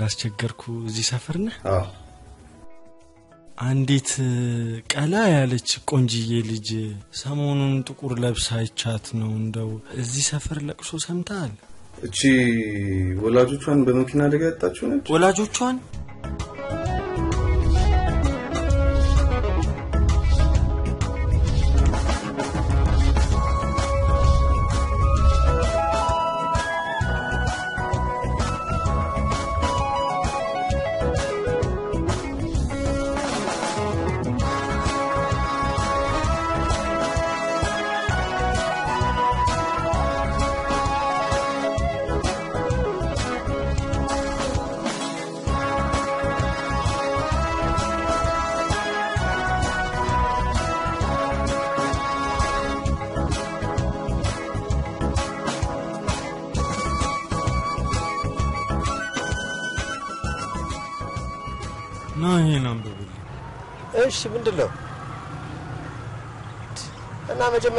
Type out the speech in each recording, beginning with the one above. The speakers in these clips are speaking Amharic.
ካላስቸገርኩ እዚህ ሰፈር ነህ? አንዲት ቀላ ያለች ቆንጅዬ ልጅ ሰሞኑን ጥቁር ለብሳ አይቻት ነው። እንደው እዚህ ሰፈር ለቅሶ ሰምተሃል? እቺ ወላጆቿን በመኪና አደጋ ያጣችው ነች። ወላጆቿን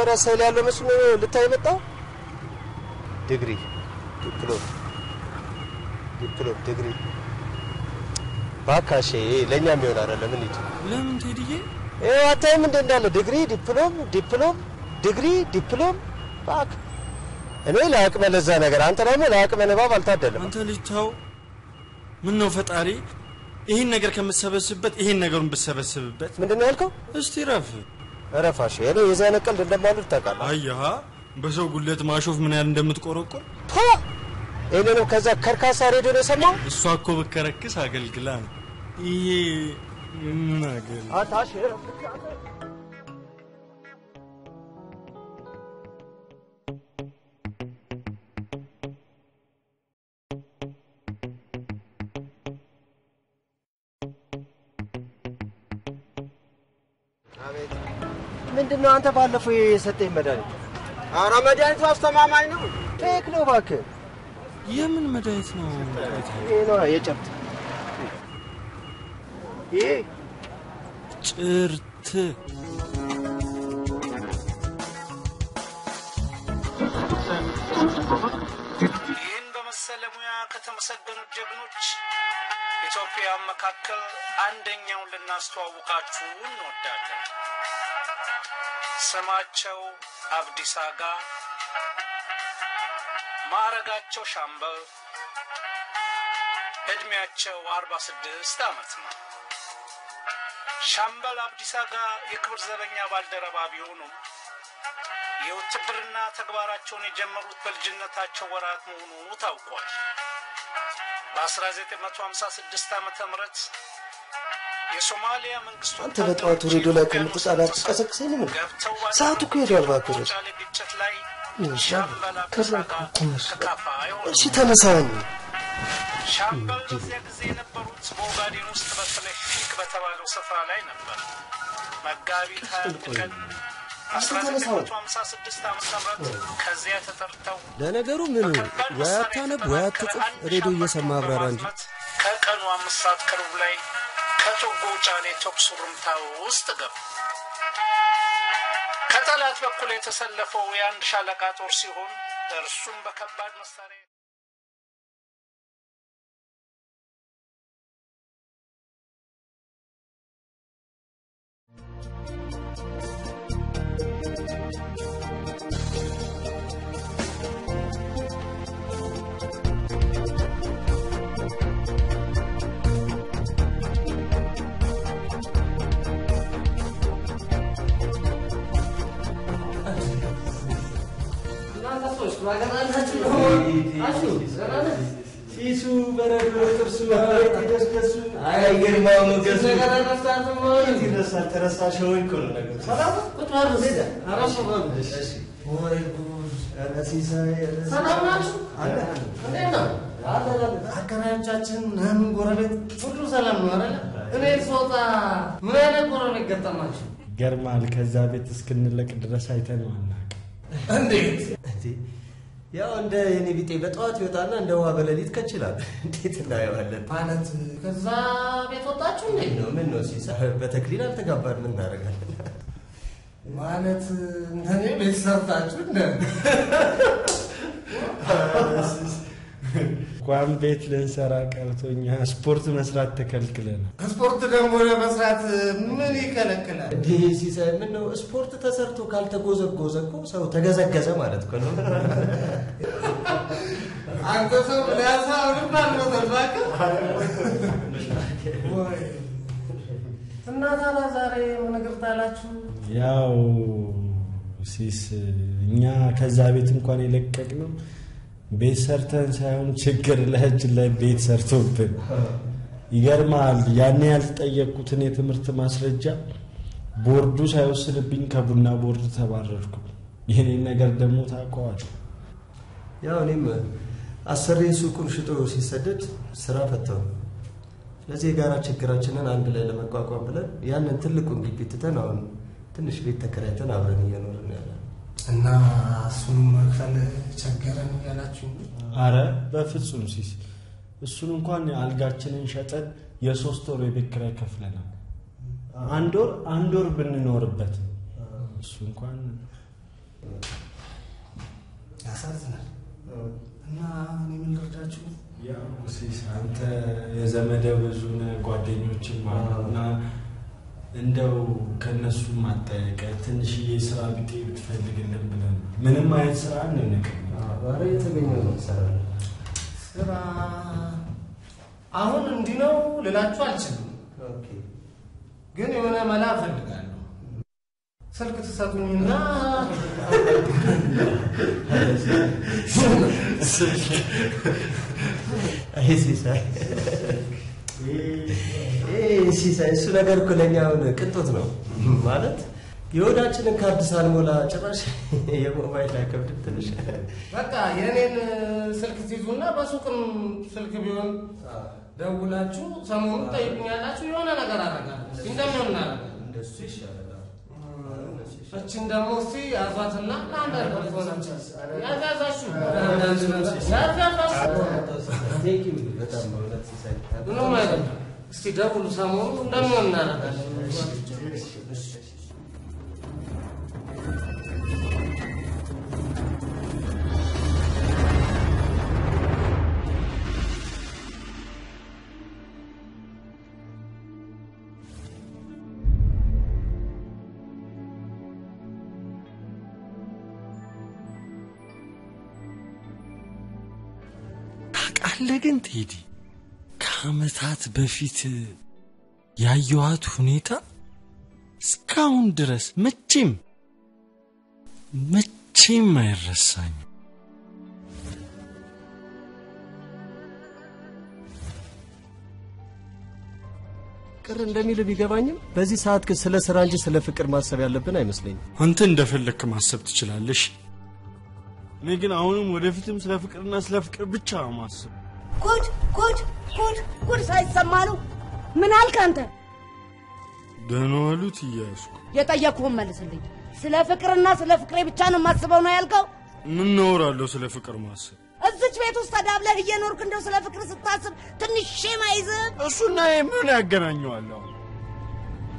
መጀመሪያ ስዕል ያለው መስሎ ልታይ መጣው ዲግሪ ዲፕሎም ዲፕሎም ዲግሪ ባካሼ ለእኛ የሚሆን አይደለም እንሂድ ለምን ቴዲዬ? ይኸው አታይም እንደ እንዳለ ዲግሪ ዲፕሎም ዲፕሎም ዲግሪ ዲፕሎም ባክ እኔ ለአቅመ ለዛ ነገር አንተ ደግሞ ለአቅመ ንባብ አልታደለም አንተ ልጅ ተው። ምን ነው ፈጣሪ ይህን ነገር ከምትሰበስብበት ይህን ነገሩን ብትሰበስብበት። ምንድን ነው ያልከው እስቲ ረፍ ረፋሽ እኔ የዚህ አይነት ቀልድ እንደማልል ታውቃለህ። አያሃ በሰው ጉለት ማሾፍ ምን ያህል እንደምትቆረቆር! ይህንንም ከዛ ከርካሳ ሬዲዮ ነው የሰማው እሷ እኮ ብከረክስ አገልግላ ነው። ይሄ ምን አገል አታሽ ምንድን ነው አንተ ባለፈው የሰጠኝ መድኃኒት? ኧረ መድኃኒቱ አስተማማኝ ነው። ፌክ ነው እባክህ። የምን መድኃኒት ነው? ይሄ ነው የጨብጥ ይሄ ጭርት ይህን በመሰለ ሙያ ከተመሰገኑት ጀግኖች ኢትዮጵያውያን መካከል አንደኛውን ልናስተዋውቃችሁ እንወዳለን። ስማቸው አብዲስ አጋ፣ ማዕረጋቸው ሻምበል፣ ዕድሜያቸው አርባ ስድስት ዓመት ነው። ሻምበል አብዲስ አጋ የክብር ዘበኛ ባልደረባ ቢሆኑም የውትድርና ተግባራቸውን የጀመሩት በልጅነታቸው ወራት መሆኑ ታውቋል። በ1956 ዓመተ ምህረት የሶማሊያ መንግስት አንተ በጠዋቱ ሬዲዮ ላይ ከምትጻዳ ትቀሰቅሰኝ ምን ሰዓቱ እኮ ሄዷል ሆኑ። እሺ ተነሳውን ሻምበል በዚያ ጊዜ የነበሩት በኦጋዴን ውስጥ በተለይ ፊክ በተባለው ስፍራ ላይ ነበር። መጋቢት 21 ቀን 1956 ዓመተ ምህረት ከዚያ ተጠርተው ለነገሩ ምን ወይ አታነብ ወይ አትጽፍ ሬዲዮ እየሰማ አብራራ እንጂ ከቀኑ አምስት ሰዓት ከሩብ ላይ ከቶጎ ጫሌ ተኩስ ሩምታ ውስጥ ገቡ። ከጠላት በኩል የተሰለፈው የአንድ ሻለቃ ጦር ሲሆን እርሱም በከባድ መሳሪያ ፊቱ በረዶ ጥርሱ ደስደሱ ግርማው ሞገሱ ይረሳል? ተረሳሽ ወይ እኮ ነው ምናምን ጎረቤት ሁሉ ሰላም ነው አይደለ? እኔ ስወጣ ምን አይነት ጎረቤት ገጠማችሁ? ገርማል። ከዛ ቤት እስክንለቅ ድረስ አይተን አናውቅም። እንዴት? ያው እንደ የኔ ቢጤ በጠዋት ይወጣና እንደ ውሃ በሌሊት ከችላል። እንዴት እናየዋለን? ማለት ከዛ ቤት ወጣችሁ እንዴ? ምን ነው ምን ነው ሲሳይ፣ በተክሊል አልተጋባን ምን እናደርጋለን? ማለት እንደኔ ቤት ሰርታችሁ እንደ እንኳን ቤት ልንሰራ ቀርቶኛ ስፖርት መስራት ተከልክለናል። ስፖርት ደግሞ ለመስራት ምን ይከለክላል? እንዲህ ሲሳይ ምን ነው ስፖርት ተሰርቶ ካልተጎዘጎዘ እኮ ሰው ተገዘገዘ ማለት እኮ ነው። አንተ ሰው አልሞተም እባክህ። ወይ እና ታዲያ ዛሬ ምን እግር ጣላችሁ? ያው ሲስ እኛ ከዛ ቤት እንኳን የለቀቅነው ቤት ሰርተን ሳይሆን ችግር ለእጅ ላይ ቤት ሰርቶብን ይገርማል። ያኔ ያልጠየቅኩትን የትምህርት ማስረጃ ቦርዱ ሳይወስድብኝ ከቡና ቦርድ ተባረርኩ። ይህኔን ነገር ደግሞ ታውቀዋል። ያው እኔም አሰሬ ሱቁን ሽጦ ሲሰደድ ስራ ፈተው ስለዚህ የጋራ ችግራችንን አንድ ላይ ለመቋቋም ብለን ያንን ትልቁን ግቢ ትተን አሁን ትንሽ ቤት ተከራይተን አብረን እየኖርን ያለ እና እሱን መክፈል ቸገረን ያላችሁ አረ በፍጹም ሲስ እሱን እንኳን አልጋችንን ሸጠን የሶስት ወር የቤት ኪራይ ከፍለናል። አንድ ወር አንድ ወር ብንኖርበት እሱ እንኳን ያሳዝናል። እና እኔ ምን ልርዳችሁ? ያው ሲስ አንተ ዘመደ ብዙ ነህ፣ ጓደኞችም እና እንደው ከእነሱ አጠያይቀህ ትንሽዬ ስራ ቢጤ ብትፈልግልን ብለን ነው። ምንም አይነት ስራ አንንቅም። ኧረ ነው ትሰራለህ። ስራ አሁን እንዲህ ነው ልላችሁ አልችልም፣ okay ግን የሆነ መላ እፈልጋለሁ። ስልክ ትሰጡኝና አይ ሲሳይ እሱ ነገር እኮ ለእኛ አሁን ቅንጦት ነው ማለት የወዳችንን ካርድ ሳንሞላ ጭራሽ የሞባይል አይከብድም ትንሽ በቃ የእኔን ስልክ ትይዙና በሱቅም ስልክ ቢሆን ደውላችሁ ሰሞኑን ጠይቁኛላችሁ። የሆነ ነገር አደርጋለሁ። እንደሚሆን እናደርጋለን። እንደሱ ይሻላል እችን ደግሞ እስቲ ያዟትና ለአንድ ያዛዛችሁ ያዛዛችሁ ምንም አይደለም። እስቲ ደውሉ፣ ሰሞኑ እንደሚሆን እናደርጋለን። ታውቃለህ ግን ቴዲ ከአመታት በፊት ያየኋት ሁኔታ እስካሁን ድረስ መቼም መቼም አይረሳኝም። ቅር እንደሚል ቢገባኝም በዚህ ሰዓት ግን ስለ ስራ እንጂ ስለ ፍቅር ማሰብ ያለብን አይመስለኝም። አንተ እንደፈለግክ ማሰብ ትችላለሽ። እኔ ግን አሁንም ወደፊትም ስለ ፍቅርና ስለ ፍቅር ብቻ ነው ማሰብ። ጉድ ጉድ ጉድ ጉድ ሳይሰማ ነው። ምን አልክ አንተ? ደህና ዋሉት እያያዝኩ የጠየቅኩህን መልስልኝ። ስለ ፍቅርና ስለ ፍቅሬ ብቻ ነው የማስበው ነው ያልከው? ምን ነውራለሁ ስለ ፍቅር ማሰብ? እዚች ቤት ውስጥ ተዳብለህ እየኖርክ እንደው ስለ ፍቅር ስታስብ ትንሽ ሼም አይዝህም? እሱና ይሄ ምን ያገናኘዋለሁ?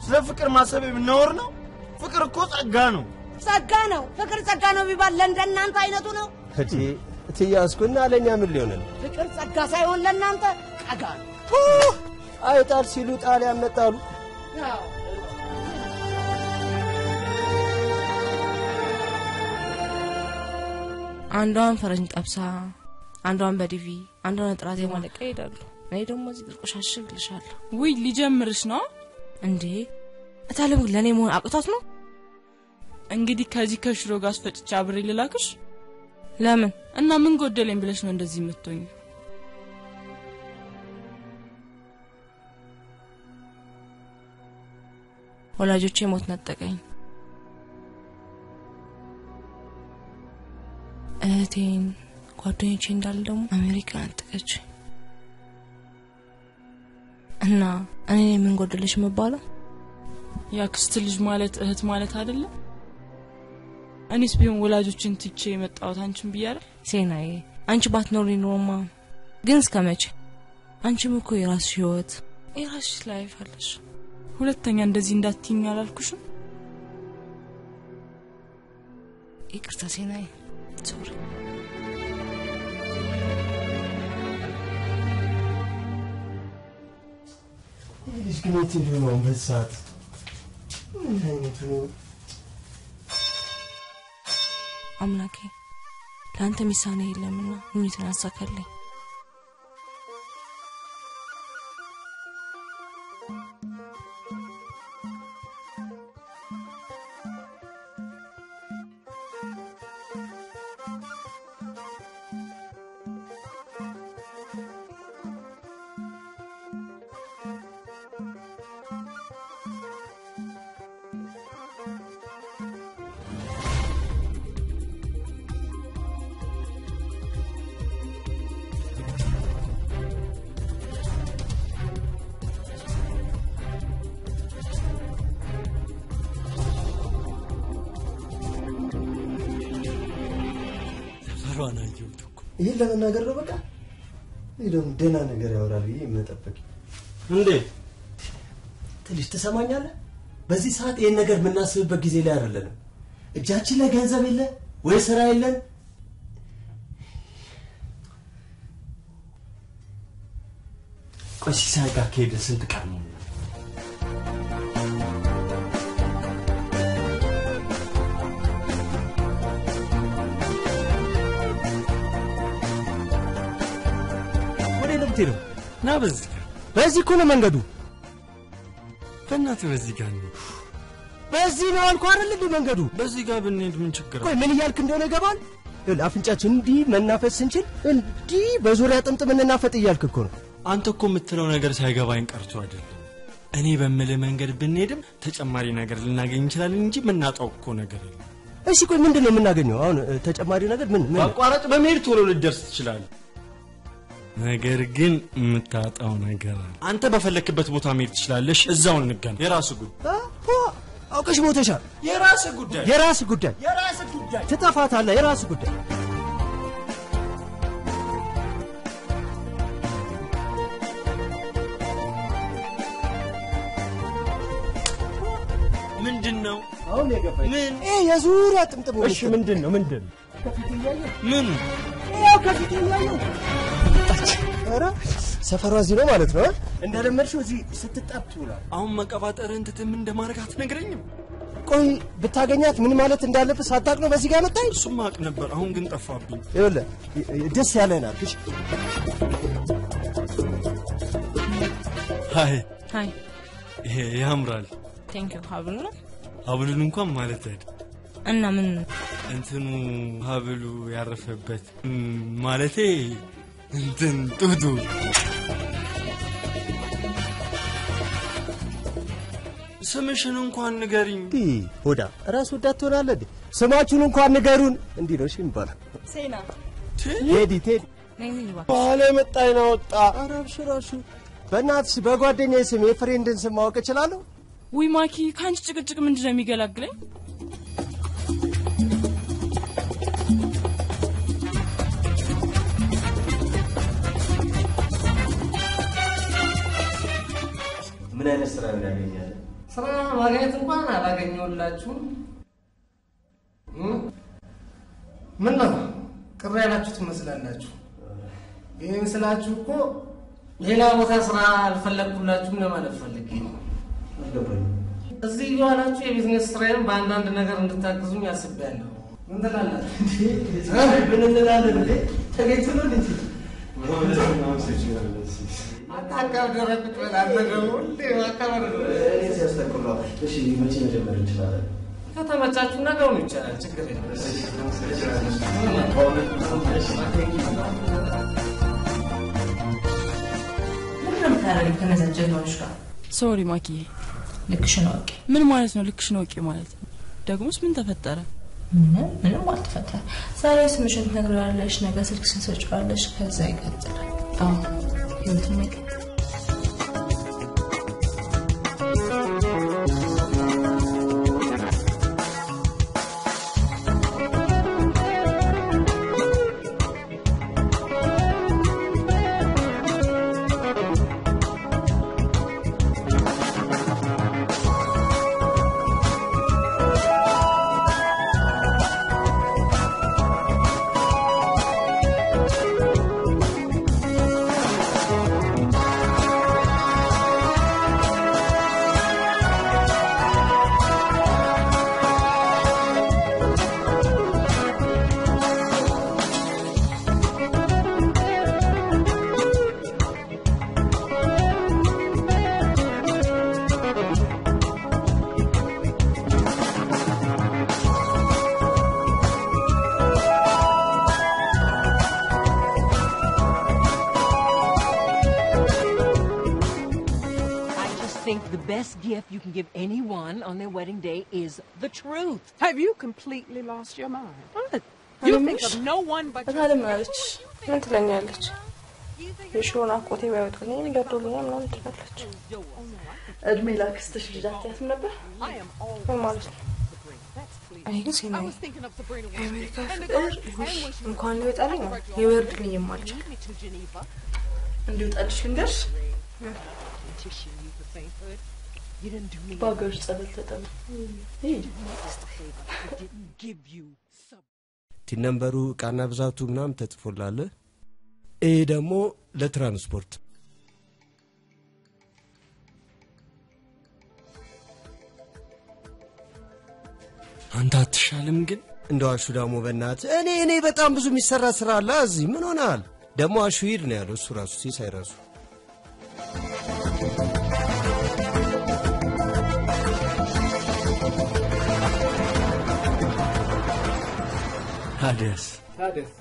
ስለ ፍቅር ማሰብ የምናወር ነው? ፍቅር እኮ ጸጋ ነው። ጸጋ ነው። ፍቅር ጸጋ ነው ቢባል ለእንደናንተ አይነቱ ነው። እቴ እትያዝኩና ለእኛ ምን ሊሆንን ፍቅር ጸጋ ሳይሆን ለእናንተ ቀጋ ነው። አይጣል ሲሉ ጣሊያን መጣሉ። አንዷን ፈረንጅ ጠብሳ፣ አንዷን በዲቪ፣ አንዷን ጥራት የማለቂያ ይሄዳሉ። እኔ ደግሞ እዚህ ቆሻሽግልሻለሁ። ውይ ሊጀምርሽ ነው እንዴ እታለም ለእኔ መሆን አቅቷት ነው? እንግዲህ ከዚህ ከሽሮ ጋር አስፈጭቼ አብሬ ልላክሽ ለምን እና ምን ጎደለኝ ብለሽ ነው እንደዚህ የምትሆኝ? ወላጆቼ ሞት ነጠቀኝ። እህቴን ጓደኞቼ እንዳለ ደግሞ አሜሪካ ነጠቀች እና እኔ ምን ጎደለሽ የምባለው የአክስት ልጅ ማለት እህት ማለት አይደለም? እኔስ ቢሆን ወላጆችን ትቼ የመጣሁት አንቺን ብያለ ሴናዬ፣ አንቺ ባትኖሪ ኖሮማ። ግን እስከ መቼ? አንቺም እኮ የራስሽ ህይወት የራስሽ life አለሽ። ሁለተኛ እንደዚህ እንዳትኝ አላልኩሽም? ይቅርታ ሴናዬ፣ sorry። ልጅ ግን የት ነው በዚህ ሰዓት? ምን አይነቱ አምላኬ ለአንተ ሚሳኔ የለምና ምኞትን አሳካልኝ። ለመናገር ነው በቃ። ይህ ደግሞ ደህና ነገር ያወራል ብዬ መጠበቅ እንዴት ትንሽ ትሰማኛለህ? በዚህ ሰዓት ይህን ነገር የምናስብበት ጊዜ ላይ አይደለንም። እጃችን ላይ ገንዘብ የለ ወይ ስራ የለን። ቆይ ሲሳይ ጋር ከሄደ ስንት ቀን ነው? ነው? ና በዚህ ጋር በዚህ እኮ ነው መንገዱ። በእናትህ በዚህ ጋር በዚህ ነው አልኩህ አይደል እንዴ መንገዱ? በዚህ ጋር ብንሄድ ምን ችግር ቆይ? ምን እያልክ እንደሆነ ይገባል? አፍንጫችን እንዲህ መናፈስ ስንችል እንዲህ በዙሪያ ጥምጥም እንናፈጥ እያልክ እኮ ነው። አንተ እኮ የምትለው ነገር ሳይገባኝ ቀርቶ አይደለም። እኔ በምልህ መንገድ ብንሄድም ተጨማሪ ነገር ልናገኝ እንችላለን እንጂ የምናጣው እኮ ነገር የለም። እሺ ቆይ ምንድን ነው የምናገኘው አሁን? ተጨማሪ ነገር ምን ምን? በመሄድ ቶሎ ልደርስ ትችላለህ። ነገር ግን የምታጣው ነገር አለ። አንተ በፈለክበት ቦታ መሄድ ትችላለሽ። እዛው እንገናኝ። የራስህ ጉዳይ አውቀሽ ሞተሻል። የራስህ ጉዳይ የራስህ ጉዳይ የራስህ ጉዳይ ትጠፋታለህ። የራስህ ጉዳይ ምንድን ነው? አሁን የገባኝ ምን? ይሄ የዙሪያ ጥምጥም እሺ ምንድን ነው? ምንድን ነው? ምኑ? ያው ከፊት እያየሁ ኧረ ሰፈሯ እዚህ ነው ማለት ነው እ? እንደለመድሽው እዚህ ስትጣብ ትውላለህ። አሁን መቀባጠርህን ትተህ ምን እንደማድረግ አትነግረኝም? ቆይ ብታገኛት ምን ማለት እንዳለብህ ሳታውቅ ነው በዚህ ጋር መጣኝ? እሱም አውቅ ነበር። አሁን ግን ጠፋብኝ። ይኸውልህ ደስ ያለህን አልክ። እሺ? hi hi ይሄ ያምራል። thank you ሀብሉ ነው ሀብሉን እንኳን ማለት አይደል እና ምን እንትኑ ሀብሉ ያረፈበት ማለቴ እንትን ጡቱ ስምሽን እንኳን ንገሪኝ። ሆዳ ራስ ወዳድ ትሆናለህ እንዴ? ስማችሁን እንኳን ንገሩን። እንዲህ ነው እሺ የሚባለው። ሴና ቴዲ ቴዲ በኋላ የመጣ ኧረ አብሽር አብሽር። በእናትሽ በጓደኛዬ ስም የፍሬንድን ስም ማወቅ እችላለሁ? ውይ ማኪ ከአንቺ ጭቅጭቅ ምንድን ነው የሚገላግለኝ? ምን አይነት ስራ ያገኛል? ስራ ማግኘት እንኳን አላገኘሁላችሁም።? ምን ነው ቅር ያላችሁ ትመስላላችሁ። ይህን ስላችሁ እኮ ሌላ ቦታ ስራ አልፈለግኩላችሁም ለማለት ፈልጌ ነው። አልገባኝም። እዚህ እየዋላችሁ የቢዝነስ ስራዬን በአንዳንድ ነገር እንድታግዙኝ አስቤያለሁ። ምን ትላላችሁ? ምን እንላለን? ተገኝቶ ነው ከተመቻችሁ ነገሩን ይቻላል፣ ችግር የለም።? ሶሪ ማኪዬ። ልክሽን አውቂ። ምን ማለት ነው ልክሽን አውቂ ማለት? ደግሞስ ምን ተፈጠረ? ምንም ምንም አልተፈጠረ። ዛሬ ስምሽን ትነግሪዋለሽ፣ ነገ ስልክሽን ትሰጪዋለሽ፣ ከዛ ይቀጥላል። አዎ Rhythmic gift you can give anyone on their wedding day is the truth. Have you completely lost your mind? What? You እኔ think የምልሽ of no one but እታለም አለች ምን ትለኛለች? የሽሮን አቆቴ ባይወጣልኝ ገዶልኛል ምናምን ትላለች። እድሜ ላክስትሽ ልጅ አትያትም ነበር? ምን ማለት ነው? እኔ ግን ሲናይ የአሜሪካ ፍቅር ውይ፣ እንኳን ሊወጣልኝ ሊወርድልኝም አልቻለም። እንዲወጣልሽ ልንገርሽ በሀገርሽ ጸበል ተጠመ ቲን ነምበሩ እቃና ብዛቱ ምናምን ተጽፎላል። ይህ ደግሞ ለትራንስፖርት። አንተ አትሻልም ግን? እንደ አሹ ደግሞ በእናት እኔ እኔ በጣም ብዙ የሚሰራ ስራ አለ እዚህ። ምን ሆናል ደግሞ አሹ ሂድ ነው ያለው። እሱ ራሱ ሲሳይ ራሱ ታዲያስ ታዲያስ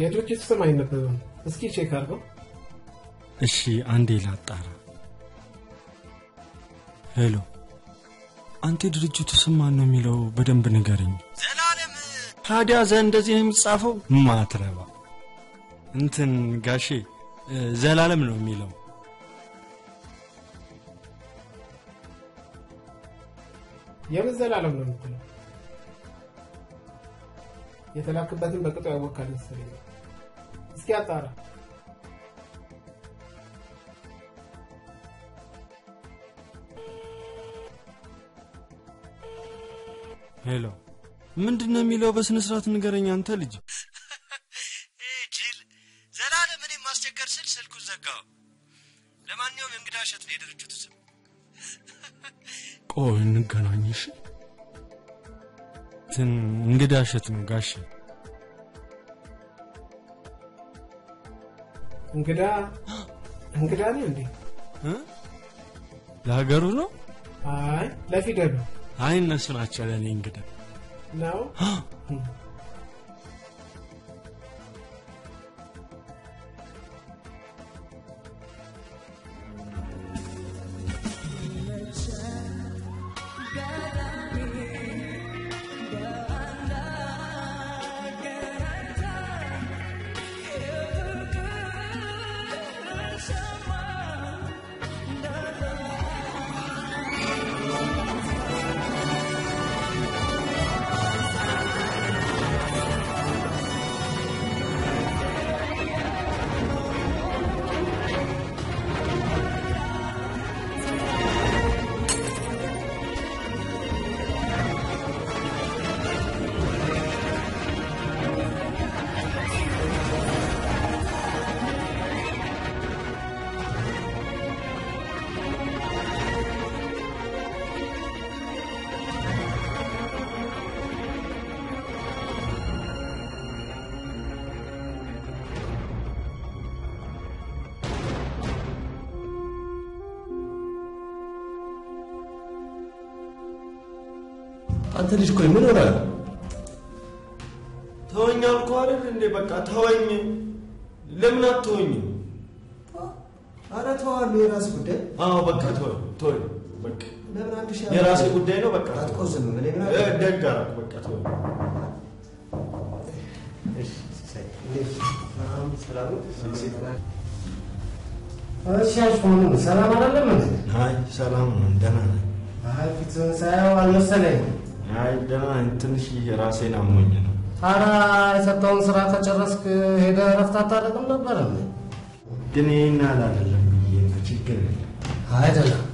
የድርጅቱ ስም አይነበብም። እስኪ check አድርገው። እሺ አንዴ ላጣራ። hello አንተ የድርጅቱ ስም ማን ነው የሚለው? በደንብ ንገረኝ። ታዲያ ዘ እንደዚህ ነው የሚጻፈው ማትረባ። እንትን ጋሼ ዘላለም ነው የሚለው የምን ዘላለም ነው የምትለው? የተላክበትን በቅጡ ያወቃል መሰለኝ። እስኪ አጣራ። ሄሎ ምንድን ነው የሚለው በስነ ስርዓት ንገረኝ አንተ ልጅ ለማንኛውም የእንግዳ እሸት ነው የድርጅቱ ስም ቆይ እንገናኝሽ? እንትን እንግዳ እሸት ነው ጋሼ። እንግዳ? እንግዳ ነው እንዴ? እ? ለሀገሩ ነው? አይ ለፊደሉ። አይ እነሱ ናቸው ለእኔ እንግዳ። ነው። ልጅ ቆይ ምን ሆናል ተወኝ አልኩህ አይደል እንዴ? በቃ ተወኝ። ለምን አትወኝም? አረ ተዋለሁ የራስ ጉዳይ አዎ በቃ ተወኝ ተወኝ። በቃ የራሴ ጉዳይ ነው። በቃ አትቆዝም እኔ ምን እ፣ ደግ አደረኩ። በቃ ተወኝ። ሰላም አይደለም? አይ ሰላም ነው፣ ደህና ነኝ። አይ ፊትህን ሳየው አልመሰለኝም። አይ ደህና ትንሽ ራሴን አሞኝ ነው። ታዲያ የሰጠውን ስራ ከጨረስክ ሄደህ እረፍት አታደርግም ነበር? ግን ይህን ያህል አይደለም ብዬ ነው። ችግር አይደለም።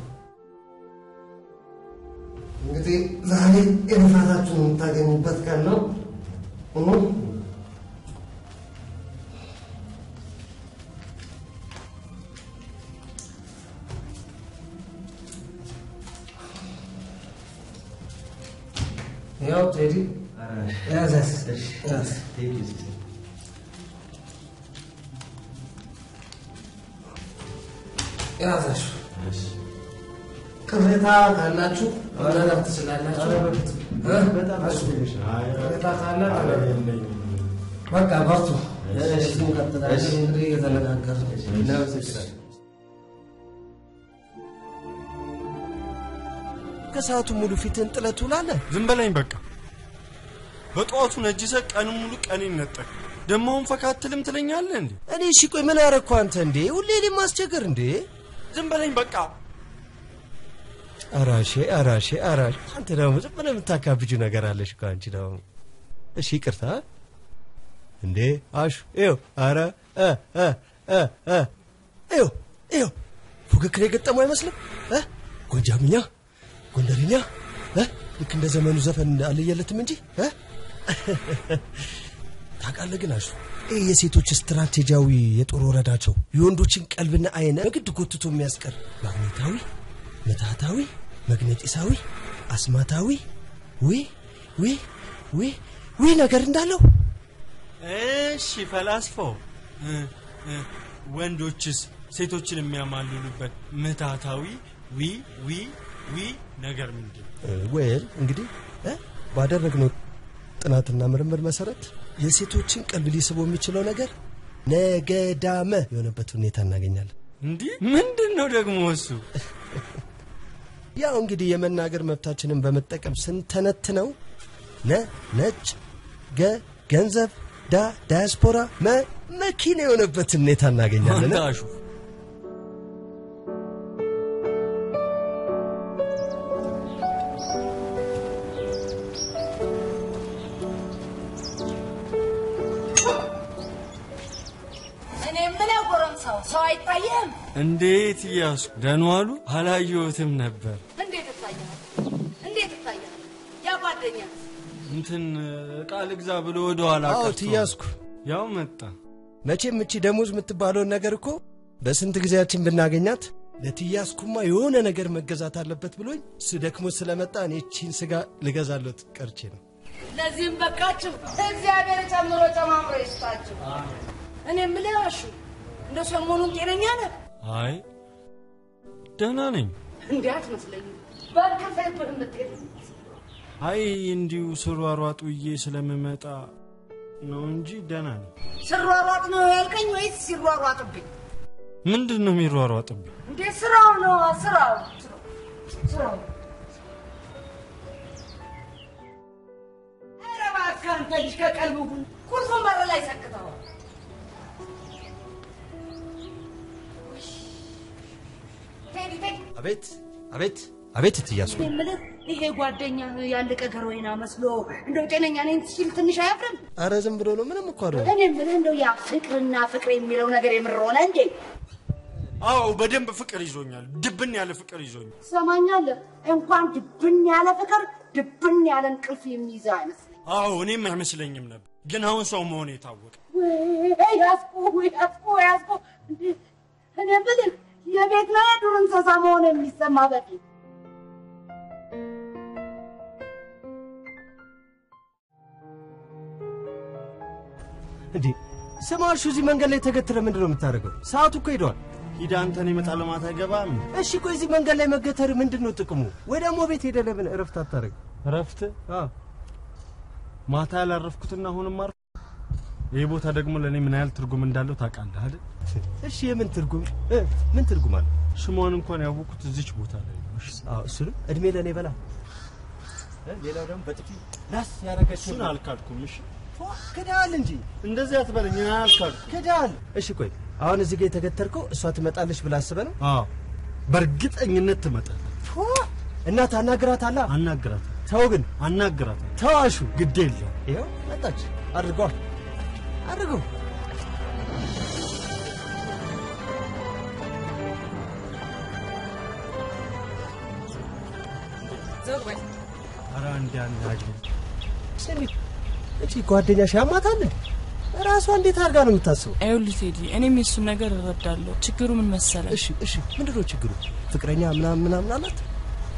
እንግዲህ ዛሬ የልፋታችሁን የምታገኙበት ቀን ነው። ያው ቴዲ ያዘስ ያዛችሁ ቅሬታ ካላችሁ መናገር ትችላላችሁ። ነው። ሁኔታ ካለ በቃ በርቱ። እንግዲህ እየተነጋገርን እናመሰግናለን። ከሰዓቱ ሙሉ ፊትህን ጥለህ ትውላለህ። ዝም በለኝ በቃ። በጠዋቱ ነጅሰህ ቀን ሙሉ ቀኔን ነጠቅ። ደግሞ አሁን ፈካ አትልም ትለኛለህ እንዴ? እኔ እሺ ቆይ ምን አረግኩ አንተ እንዴ? ሁሌ እኔን ማስቸገር እንዴ? ዝም በለኝ በቃ። አራሼ አራሼ አራሼ አንተ ደግሞ ዝም ብለህ የምታካብጁ ነገር አለሽ እኮ አንቺ ደግሞ። እሺ ይቅርታ እንዴ አሹ ይኸው አረ ይኸው ይኸው ፉክክር የገጠመው አይመስልም ጎጃምኛ ጎንደርኛ ልክ እንደ ዘመኑ ዘፈን አልየለትም እንጂ? እ? ታውቃለህ ግን አሹ ይህ የሴቶች ስትራቴጂያዊ የጦር ወረዳቸው የወንዶችን ቀልብና አይነ በግድ ጎትቶ የሚያስቀር ማግኔታዊ ምትሃታዊ መግነጢሳዊ አስማታዊ ዊ ዊ ዊ ዊ ነገር እንዳለው። እሺ እ ወንዶችስ ሴቶችን የሚያማልሉበት ምትሃታዊ ዊ ዊ ዊ ነገር ምንድን? ወል እንግዲህ ባደረግነው ጥናትና ምርምር መሰረት የሴቶችን ቀልብ ሊስቦ የሚችለው ነገር ነገዳመ የሆነበት ሁኔታ እናገኛለን። እንዲህ ምንድን ነው ደግሞ እሱ? ያው እንግዲህ የመናገር መብታችንን በመጠቀም ስንተነትነው ነ ነጭ ገ ገንዘብ ዳ ዳያስፖራ መ መኪና የሆነበትን ሁኔታ እናገኛለን። አይታየም? እንዴት እያሱ ደህና ዋሉ? አላየሁትም ነበር። እንዴት ይታያል? እንዴት ይታያል? ያ ጓደኛ እንትን እቃ ልግዛ ብሎ ወደ ኋላ አዎ ትያዝኩ። ያው መጣ። መቼም እቺ ደሞዝ የምትባለውን ነገር እኮ በስንት ጊዜያችን ብናገኛት ለትያዝኩማ የሆነ ነገር መገዛት አለበት ብሎኝ እሱ ደክሞ ስለመጣ እኔ እቺን ስጋ ልገዛለት ቀርቼ ነው። ለዚህም በቃችሁ። እግዚአብሔር ጨምሮ ጨማምሮ ይስጣችሁ። እኔ አሹ እንደ ሰሞኑን ጤነኛ ነህ? አይ ደህና ነኝ። እንዲህ አትመስለኝም። በእንቅልፍህ የምትሄድ አይ እንዲሁ ስሯሯጥ ውዬ ስለምመጣ ነው እንጂ ደህና ነኝ። ስሯሯጥ ነው ያልከኝ ወይስ ሲሯሯጥብኝ? ምንድን ነው የሚሯሯጥብኝ? እንዴ ስራው ነው ስራው ስራው። ኧረ እባክህ አንተ ልጅ ከቀልቡ ሁን። ቁልፉን በር ላይ ሰክተዋል። አቤት አቤት አቤት የምልህ ይሄ ጓደኛ ያለቀ ገሮይና መስሎ እንደው ጤነኛ ነኝ ሲል ትንሽ አያፍርም? አረ ዝም ብሎ ነው ምንም እኮ አይደለም። እኔ የምልህ እንደው ያ ፍቅርና ፍቅር የሚለው ነገር የምር ሆነ እንዴ? አዎ በደንብ ፍቅር ይዞኛል። ድብን ያለ ፍቅር ይዞኛል። ትሰማኛለህ? እንኳን ድብን ያለ ፍቅር ድብን ያለ እንቅልፍ የሚይዘው አይመስለኝም። አዎ እኔም አይመስለኝም ነበር፣ ግን አሁን ሰው መሆን የታወቀ ያዝኩ ያዝኩ ያዝኩ። እንዴ እኔ የምልህ የቤት ነው የዱር እንስሳ መሆን የሚሰማ በፊት እንዴ ስማ አልሹ፣ እዚህ መንገድ ላይ ተገትረ ምንድን ነው የምታደርገው? ሰዓቱ እኮ ሄዷል። ሂድ አንተን ይመጣል ለማታ አይገባም። እሺ ቆይ እዚህ መንገድ ላይ መገተር ምንድን ነው ጥቅሙ? ወይ ደግሞ ቤት ሄደ ለምን እረፍት አታደርግ? እረፍት ማታ ያላረፍኩትና አሁንም ይህ ቦታ ደግሞ ለእኔ ምን ያህል ትርጉም እንዳለው ታውቃለህ አይደል? እሺ የምን ትርጉም ምን ትርጉም አለ? ስሟን እንኳን ያወቅኩት እዚች ቦታ ላይ ነው። እሺ፣ አዎ እሱንም እድሜ ለእኔ በላ ሌላው ደግሞ በጥፊ ላስ ያደረገችው እሱን አልካድኩም። እሺ ክዳል እንጂ እንደዚህ አትበለኝ። አልካድኩም። ክዳል። እሺ ቆይ አሁን እዚህ ጋር የተገተርከው እሷ ትመጣለች ብለህ አስበህ ነው? አዎ በእርግጠኝነት ትመጣለች። እና ታናግራታለህ? አናግራታለሁ። ተው ግን አናግራታለሁ። ተዋሹ ግድ የለም። ይኸው መጣች። አድርገዋ አድርገው ኧረ ያለ ስሚ እቺ ጓደኛሽ ያማታል እንዴ? ራሷ እንዴት አድርጋ ነው የምታስበው? ይኸውልህ ቴዲ፣ እኔም የሱን ነገር እረዳለሁ። ችግሩ ምን መሰለህ? እሺ እሺ፣ ምንድነው ችግሩ? ፍቅረኛ ምናምን ምናምን አላት?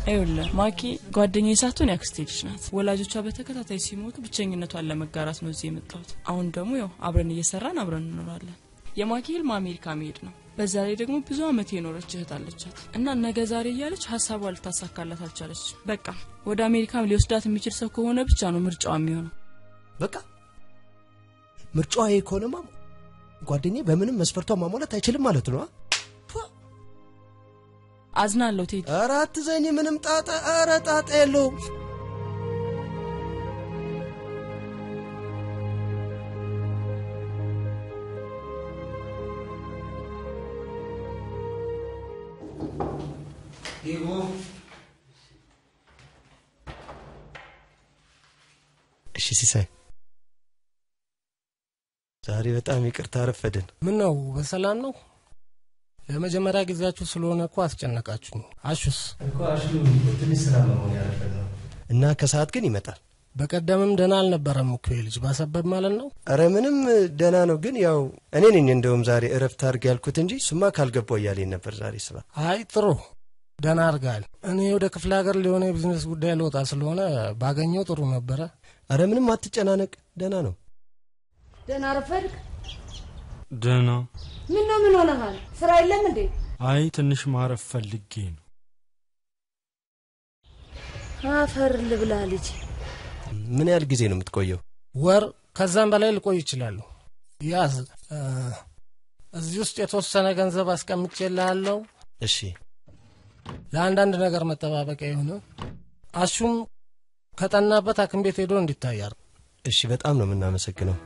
ይኸውልህ ማኪ ጓደኛዬ ሳትሆን ያክስቴ ልጅ ናት። ወላጆቿ በተከታታይ ሲሞቱ ብቸኝነቷን ለመጋራት ነው እዚህ የመጣሁት። አሁን ደግሞ ያው አብረን እየሰራን አብረን እንኖራለን። የማኪ ህልም አሜሪካ መሄድ ነው። በዛ ላይ ደግሞ ብዙ አመት የኖረች እህት አለቻት እና ነገ ዛሬ እያለች ሀሳቧ ልታሳካላት አልቻለች። በቃ ወደ አሜሪካም ሊወስዳት የሚችል ሰው ከሆነ ብቻ ነው ምርጫዋ የሚሆነው። በቃ ምርጫዋ ይሄ ከሆነማ ጓደኛዬ በምንም መስፈርቷ ማሟላት አይችልም ማለት ነው።? አዝናለሁ ቴዲ። ኧረ አትዘኝ፣ ምንም ጣጣ ኧረ ጣጣ የለውም። እሺ ሲሳይ፣ ዛሬ በጣም ይቅርታ አረፈድን። ምን ነው በሰላም ነው? ለመጀመሪያ ጊዜያችሁ ስለሆነ እኮ አስጨነቃችሁኝ። አሹስ እኮ አሹ ትንሽ ስራ መሆን ያረፈድ ነው እና ከሰዓት ግን ይመጣል። በቀደምም ደህና አልነበረም እኮ ልጅ ባሰበብ ማለት ነው። አረ ምንም ደህና ነው፣ ግን ያው እኔ ነኝ እንደውም ዛሬ እረፍት አድርግ ያልኩት እንጂ እሱማ ካልገባው እያለኝ ነበር ዛሬ ስራ። አይ ጥሩ ደህና አድርጋል። እኔ ወደ ክፍለ ሀገር ሊሆነ የቢዝነስ ጉዳይ ልወጣ ስለሆነ ባገኘው ጥሩ ነበረ። አረ ምንም አትጨናነቅ፣ ደህና ነው። ደህና ረፈድክ? ደህና። ምን ነው ምን ሆነሃል? ስራ የለም እንዴ? አይ ትንሽ ማረፍ ፈልጌ ነው። አፈር ልብላ ልጅ። ምን ያህል ጊዜ ነው የምትቆየው? ወር ከዛም በላይ ልቆይ ይችላለሁ። ያዝ እዚህ ውስጥ የተወሰነ ገንዘብ አስቀምጬልሃለሁ። እሺ ለአንዳንድ ነገር መጠባበቂያ የሆነ አሹም ከጠናበት ሐኪም ቤት ሄዶ እንዲታያር። እሺ፣ በጣም ነው የምናመሰግነው።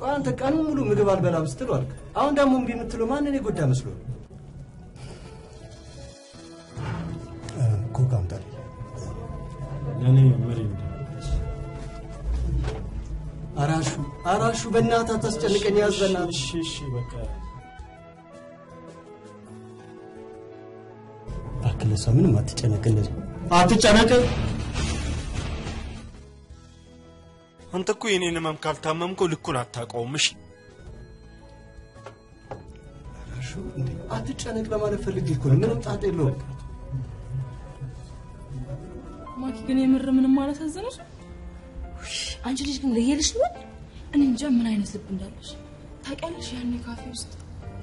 ቆይ አንተ ቀኑን ሙሉ ምግብ አልበላም ስትል አልክ። አሁን ደግሞ እምቢ የምትለው ማንን የጎዳ መስሎ? ኮካ አምጣልኝ። እኔ ምሪንዳ አራሹ አራሹ፣ በእናትህ አታስጨንቀኝ። ያዝ በእናትህ። እሺ እሺ በቃ እባክህ ለእሷ ምንም አትጨነቅ። እንደዚህ አትጨነቅ። አንተ እኮ የኔን ህመም ካልታመምከው ልኩን አታውቀውም። እሺ አትጨነቅ ለማለት ፈልጌ እኮ ነው። ምንም ጣጣ የለውም። ማኪ ግን የምር ምንም ማለት አዘነሽ? አንቺ ልጅ ግን ለየልሽ ነው። እኔ እንጃ ምን አይነት ልብ እንዳለሽ ታውቂያለሽ። ያኔ ካፌ ውስጥ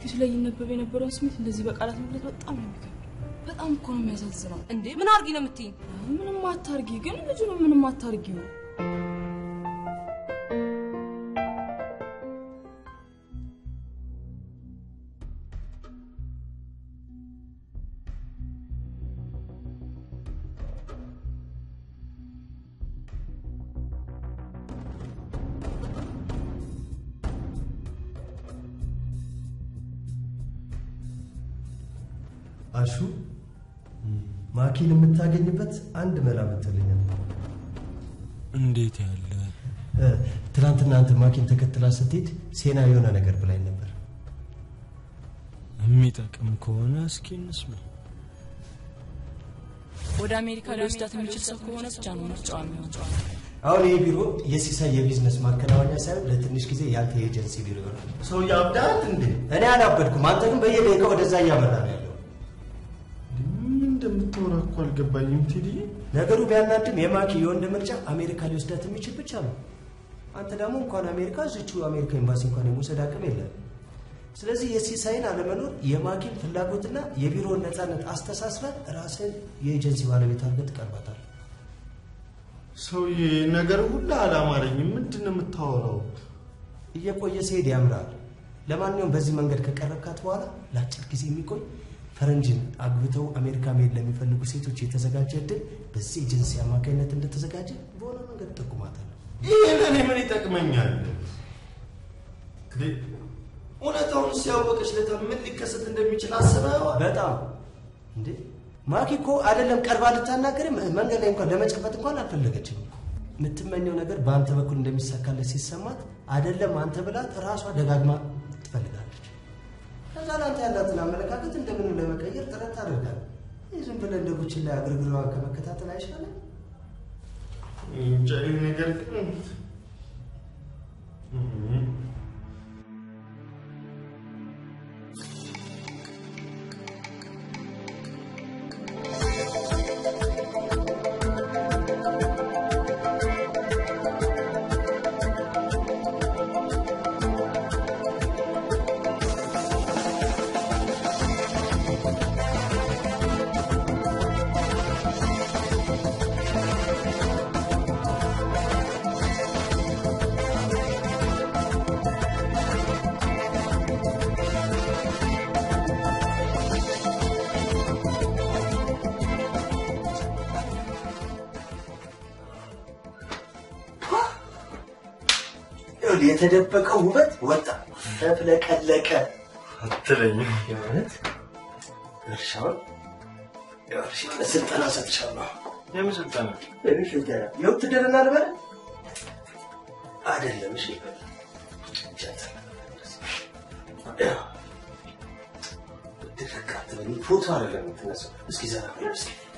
ፊቱ ላይ ይነበብ የነበረውን ስሜት እንደዚህ በቃላት መግለጽ በጣም ነው የሚከብድ። በጣም እኮ ነው የሚያሳዝነው። እንዴ ምን አርጊ ነው የምትይኝ? ምንም አታርጊ፣ ግን ልጁን ምንም አታርጊው። የምታገኝበት አንድ መላ መጥቶልኛል። እንዴት ያለ እ፣ ትናንትና አንተ ማኪን ተከትላ ስትሄድ ሴና የሆነ ነገር ብላኝ ነበር። የሚጠቅም ከሆነ እስኪ እንስማ። ወደ አሜሪካ ሊወስዳት የሚችል ሰው ከሆነ ብቻ ነው ምርጫዋ የሚሆነው። አሁን ይህ ቢሮ የሲሳይ የቢዝነስ ማከናወኛ ሳይሆን ለትንሽ ጊዜ ያንተ የኤጀንሲ ቢሮ ይሆናል። ሰውዬ አብዳት እንዴ? እኔ አላበድኩም። አንተ ግን በየደቂቃው ወደዛ እያመራ ነው እንደምታወራ እኮ አልገባኝም ቴዲ። ነገሩ ቢያናድም የማኪ የወንድ ምርጫ አሜሪካ ሊወስዳት የሚችል ብቻ ነው። አንተ ደግሞ እንኳን አሜሪካ እዚቹ አሜሪካ ኤምባሲ እንኳን የመውሰድ አቅም የለም። ስለዚህ የሲሳይን አለመኖር የማኪን ፍላጎትና የቢሮውን ነፃነት አስተሳስረህ ራስን የኤጀንሲ ባለቤት አድርገህ ትቀርባታል። ሰውዬ ነገር ሁላ አላማረኝም። ምንድን ነው የምታወራው? እየቆየ ሲሄድ ያምራል። ለማንኛውም በዚህ መንገድ ከቀረብካት በኋላ ለአጭር ጊዜ የሚቆይ ፈረንጅን አግብተው አሜሪካ መሄድ ለሚፈልጉ ሴቶች የተዘጋጀ እድል በዚህ ኤጀንሲ አማካኝነት እንደተዘጋጀ በሆነ መንገድ ጠቁማታል። ይህ ለእኔ ምን ይጠቅመኛል? እውነታውን ሲያወቀች ለታ ምን ሊከሰት እንደሚችል አስበዋል? በጣም እንዴ ማኪ እኮ አይደለም ቀርባ ልታናገር መንገድ ላይ እንኳን ለመጨበጥ እንኳን አልፈለገችም። የምትመኘው ነገር በአንተ በኩል እንደሚሳካለት ሲሰማት አይደለም አንተ ብላት ራሷ ደጋግማ ትፈልጋለች። ለአንተ ያላትን አመለካከት እንደምንም ለመቀየር ጥረት ታደርጋለህ። ይህ ዝም ብለህ እንደ ጉችን ላይ አግርግረዋን ከመከታተል አይሻልም? እንጃ ነገር ግን የተደበቀው ውበት ወጣ፣ ተፍለቀለቀ። አትለኝም። የእውነት እርሻውን ስልጠና ሰጥሻለሁ። የምን ስልጠና? ስልጠና? የውትድርና ልበል አይደለም። እሺ ፎቶ አይደለም የምትነሳው። እስኪ ዘና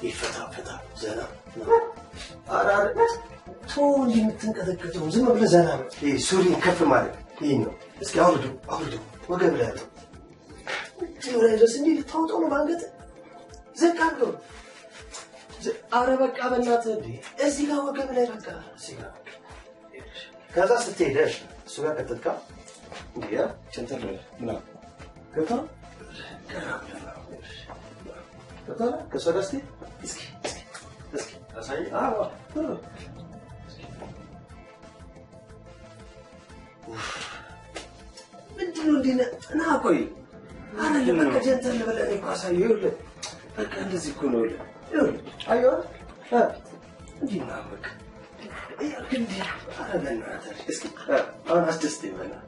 ይፈታ ፈታ ዘና እንዲህ የምትንቀጠቀጠው ዝም ብለህ ዘና ይሄ ሱሪ ከፍ ማለት ይህ ነው። እስኪ አውርዱ አውርዱ፣ ወገብ ላይ ያለው ላይ ድረስ እንዲህ ልታወጣው ነው በአንገት ዝቅ አድርገው። ኧረ በቃ በእናትህ እዚህ ጋር ወገብ ላይ በቃ ከዛ ስትሄድ እሱ ጋር ቀጥልካ እንዲህ ቸንተር ምናምን ገብታ ገብታ ስትሄድ እስኪ እስኪ እስኪ አሳይ አዎ ቶሎ ምንድን ነው እንዲህ? ና ቆይ አይደለም በቃ ልበለህ እኔ እኮ አሳየው ይኸውልህ በቃ እንደዚህ እኮ ነው ይኸውልህ እ እንዲህ ምናምን በቃ እያልክ እንዲህ ኧረ በእናትህ እስኪ እ አሁን አስደስተኝ በእናትህ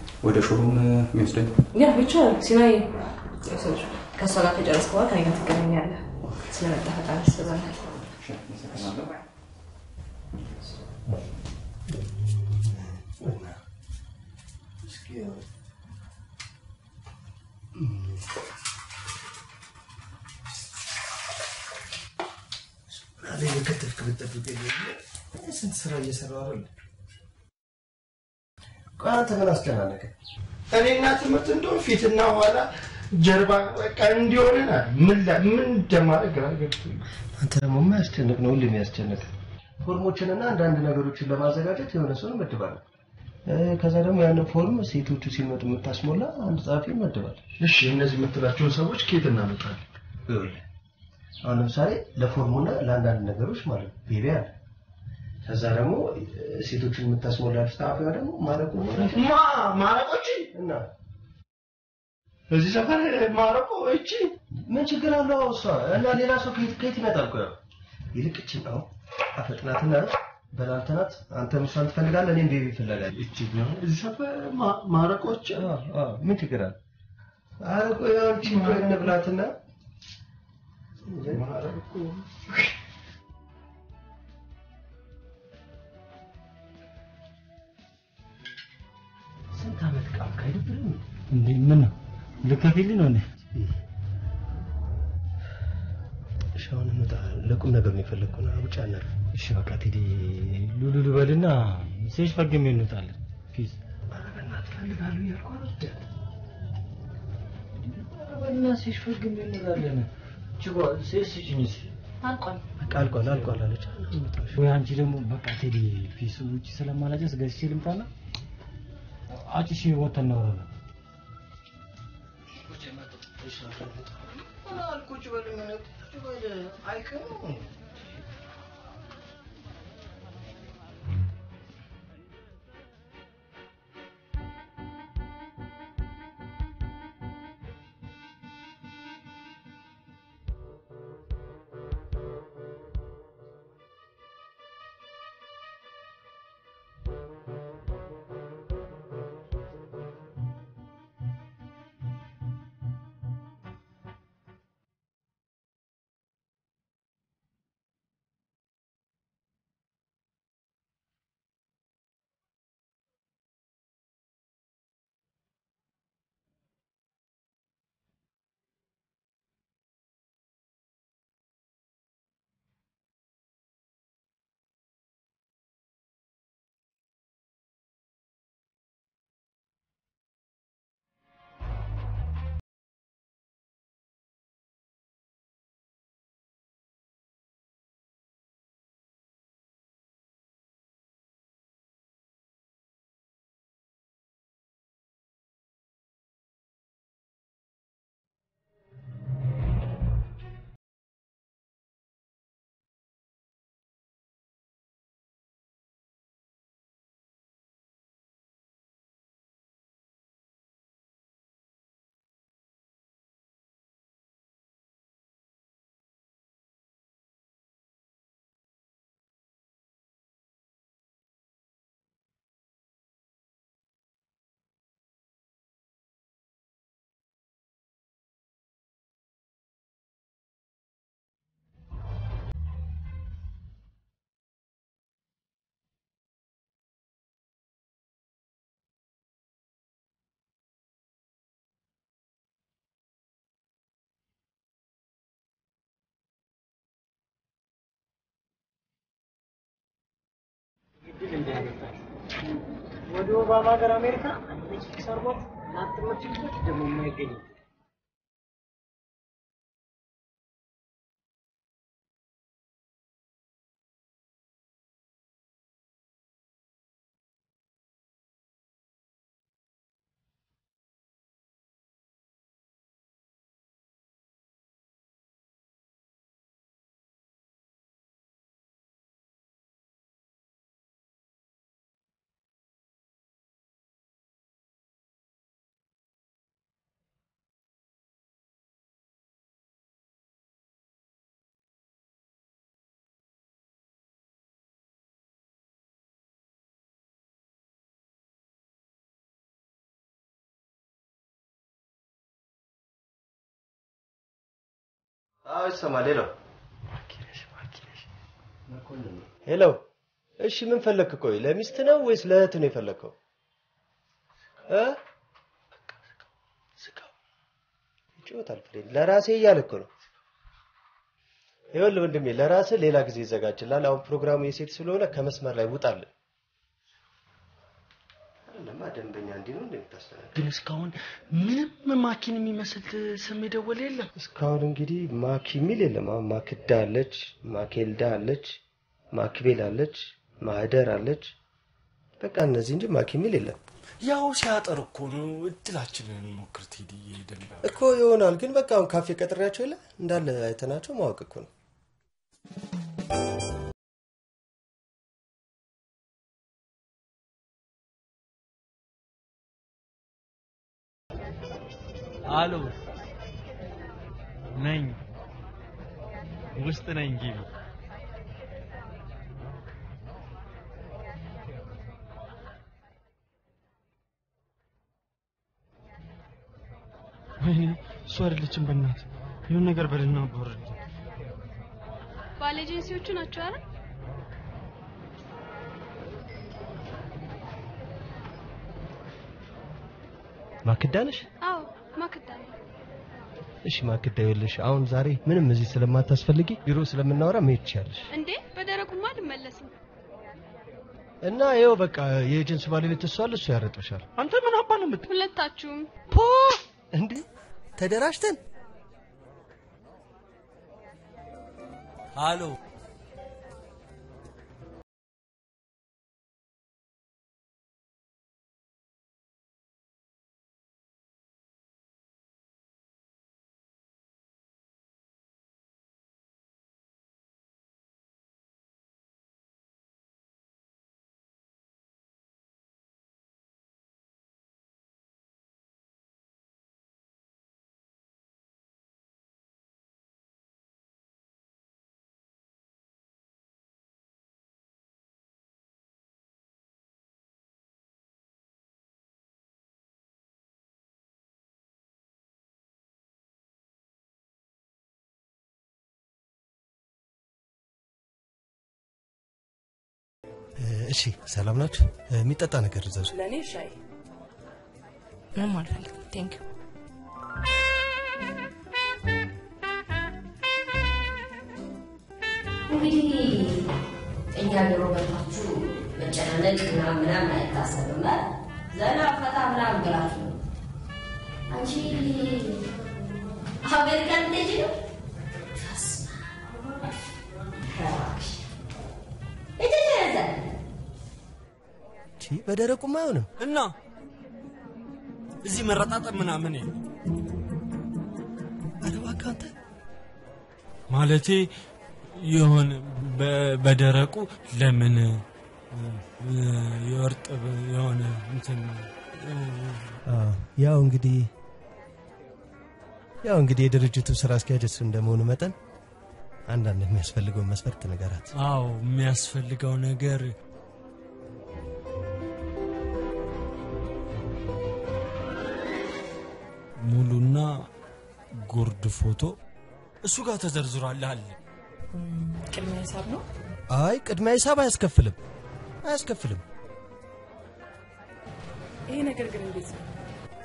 ወደ ሾሩም የሚወስደኝ ያ ይቻላል። ሲናይ ከእሷ ጋር ከጨረስክ በኋላ ከእኔ ጋር ትገናኛለህ። ስለመጣ ፈጣን ብትጠብቀኝ ስንት ስራ እየሰራሁ አይደል? አንተ ምን አስጨናነቀ? እኔና ትምህርት እንደውም ፊትና ኋላ ጀርባ በቃ እንዲሆንናል። ምን ምን እንደማደርግ ግራ ገብቶኝ አንተ ደግሞ የማያስጨንቅ ነው ሁሌ የሚያስጨንቅ ፎርሞችንና አንዳንድ ነገሮችን ለማዘጋጀት የሆነ ሰው እመድባለሁ። እ፣ ከዛ ደግሞ ያንን ፎርም ሴቶቹ ሲመጡ የምታስሞላ አንድ ጸሐፊ እመድባለሁ። እሺ እነዚህ የምትላቸውን ሰዎች ከየት እናመጣለን? ይኸውልህ አሁን ለምሳሌ ለፎርሙና ለአንዳንድ ነገሮች ማለት ነው ቤቢ አለ። ከዛ ደግሞ ሴቶችን የምታስሞላ ጸሐፊዋ ደግሞ ማረቆ ማ ማረቆች እና እዚህ ሰፈር ማረቆ እቺ ምን ችግር አለው? እሷ እና ሌላ ሰው ከየት ከየት ይመጣል? ያው ይልቅ እችን ነው አፈጥናትና በላልተናት አንተም እሷን ትፈልጋለህ፣ እኔም ቤቢ እፈልጋለሁ። እቺ ነው እዚህ ሰፈር ማረቆች ምን ችግር አለ? ኧረ ቆይ ያው እቺ ቆይ እንብላትና ማረቆ ምን ልከፊልኝ ነው? እሺ አሁን እንውጣ። ለቁም ነገር ነው የፈለግኩህ ነው ውጭ አናር እሺ በቃ ቴዲ ሉሉ ልበልና ሴሽ ፈግሜ እንወጣለን። ፒስ በእናትህ እፈልጋለሁ እያልኩ አይደል? በልና ሴሽ ፈግሜ እንወጣለን። ችጓ ሴሽ ስጭኝ እስኪ አልቋል። አልቋል አለች። ወይ አንቺ ደግሞ በቃ ቴዲ ፒስ ውጭ ስለማላጨስ ገዝቼ ልምጣና አጭሼ ወተን እናወራለን። ቁጭ በል ወደ ኦባማ ሀገር አሜሪካ ሰርቦት ላትመችበት ደግሞ የማይገኝ ይሰማል። ሄሎ ሄሎ። እሺ ምን ፈለግክ? ቆይ ለሚስት ነው ወይስ ለእህት ነው የፈለግከው? እ ይጮታል friend። ለራሴ እያለ እኮ ነው። ይኸውልህ ወንድሜ ለራስህ ሌላ ጊዜ ይዘጋጅላል። አሁን ፕሮግራሙ የሴት ስለሆነ ከመስመር ላይ ውጣልን። ለማ ደንበኛ እንዲህ ነው እንደምታስተናግድ ግን እስካሁን ምንም ማኪን የሚመስል ስም የደወለ የለም። እስካሁን እንግዲህ ማኪ የሚል የለም። አሁን ማክዳ አለች፣ ማኬልዳ አለች፣ ማክቤል አለች፣ ማህደር አለች። በቃ እነዚህ እንጂ ማኪ የሚል የለም ያው ሲያጠር እኮ ነው። እድላችንን ሞክር ቴዲ። እኮ ይሆናል። ግን በቃ አሁን ካፌ ቀጥሬያቸው የለ እንዳለ አይተናቸው ማወቅ እኮ ነው። ውስጥ ነኝ። ግቢ። ወይኔ እሱ አይደለችም። በእናትህ ይሁን ነገር በልና አባርልኝ። ባለ ኤጀንሲዎቹ ናቸው አይደል? ማክዳ ነሽ? አዎ ማክዳ ነኝ። እሺ ማክዳ፣ ይኸውልሽ አሁን ዛሬ ምንም እዚህ ስለማታስፈልጊ ቢሮ ስለምናወራ መሄድ ትችያለሽ። እንዴ? በደረቁማ አልመለስም። እና ይኸው በቃ የኤጀንሲ ባለቤት እሷ አለ፣ እሱ ያረጥብሻል። አንተ ምን አባ ነው የምት ሁለታችሁም። ፖ! እንዴ? ተደራጅተን? አሎ እሺ ሰላም ናችሁ? የሚጠጣ ነገር እዘዙ። ለእኔ ሻይ ምንም አልፈልግም። Thank እንግዲህ እኛ ቢሮ መጥታችሁ መጨናነቅ ምናምን ምናምን አይታሰብም። እ? ዘና ፈታ ምናምን ብላችሁ ነው። አንቺ አሜሪካን ልጅ ነው ቺ በደረቁማ አይሆንም። እና እዚህ መረጣጠም ምናምን ኧረ እባክህ አንተ ማለቴ በ- በደረቁ ለምን የእርጥብ የሆነ እንትን ያው እንግዲህ ያው እንግዲህ የድርጅቱ ስራ አስኪያጅ እሱ እንደመሆኑ መጠን አንዳንድ የሚያስፈልገውን መስፈርት ንገራት። አዎ የሚያስፈልገው ነገር ሙሉና ጉርድ ፎቶ እሱ ጋር ተዘርዝሯል አለ። ቅድሚያ ሂሳብ ነው። አይ ቅድሚያ ሂሳብ አያስከፍልም አያስከፍልም። ይሄ ነገር ግን እንዴት ነው?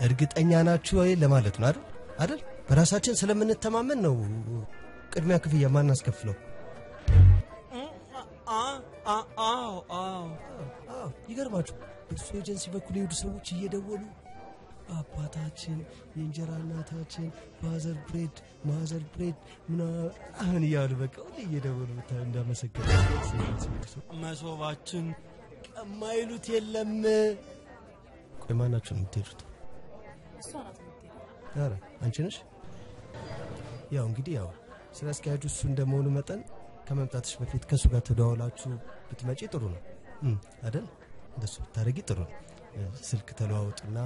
እርግጠኛ ናችሁ ወይ ለማለት ነው አይደል? አይደል? በራሳችን ስለምንተማመን ነው ቅድሚያ ክፍያ ማናስከፍለው። አዎ አዎ አዎ አዎ ይገርማችሁ እርሱ ኤጀንሲ በኩል የሄዱ ሰዎች እየደወሉ አባታችን፣ የእንጀራ እናታችን፣ father bread፣ mother bread ምናምን እያሉ በቃ ሁሌ እየደወሉ ብታ- እንዳመሰገኑ መሶባችን የማይሉት የለም። ቆይ ማናችሁ ነው የምትሄዱት? ኧረ አንቺ ነሽ? ያው እንግዲህ ያው ስራ አስኪያጁ እሱ እንደመሆኑ መጠን ከመምጣትሽ በፊት ከእሱ ጋር ተደዋውላችሁ ብትመጪ ጥሩ ነው እም፣ አይደል? እንደሱ ብታደርጊ ጥሩ ነው። ስልክ ተለዋውጡና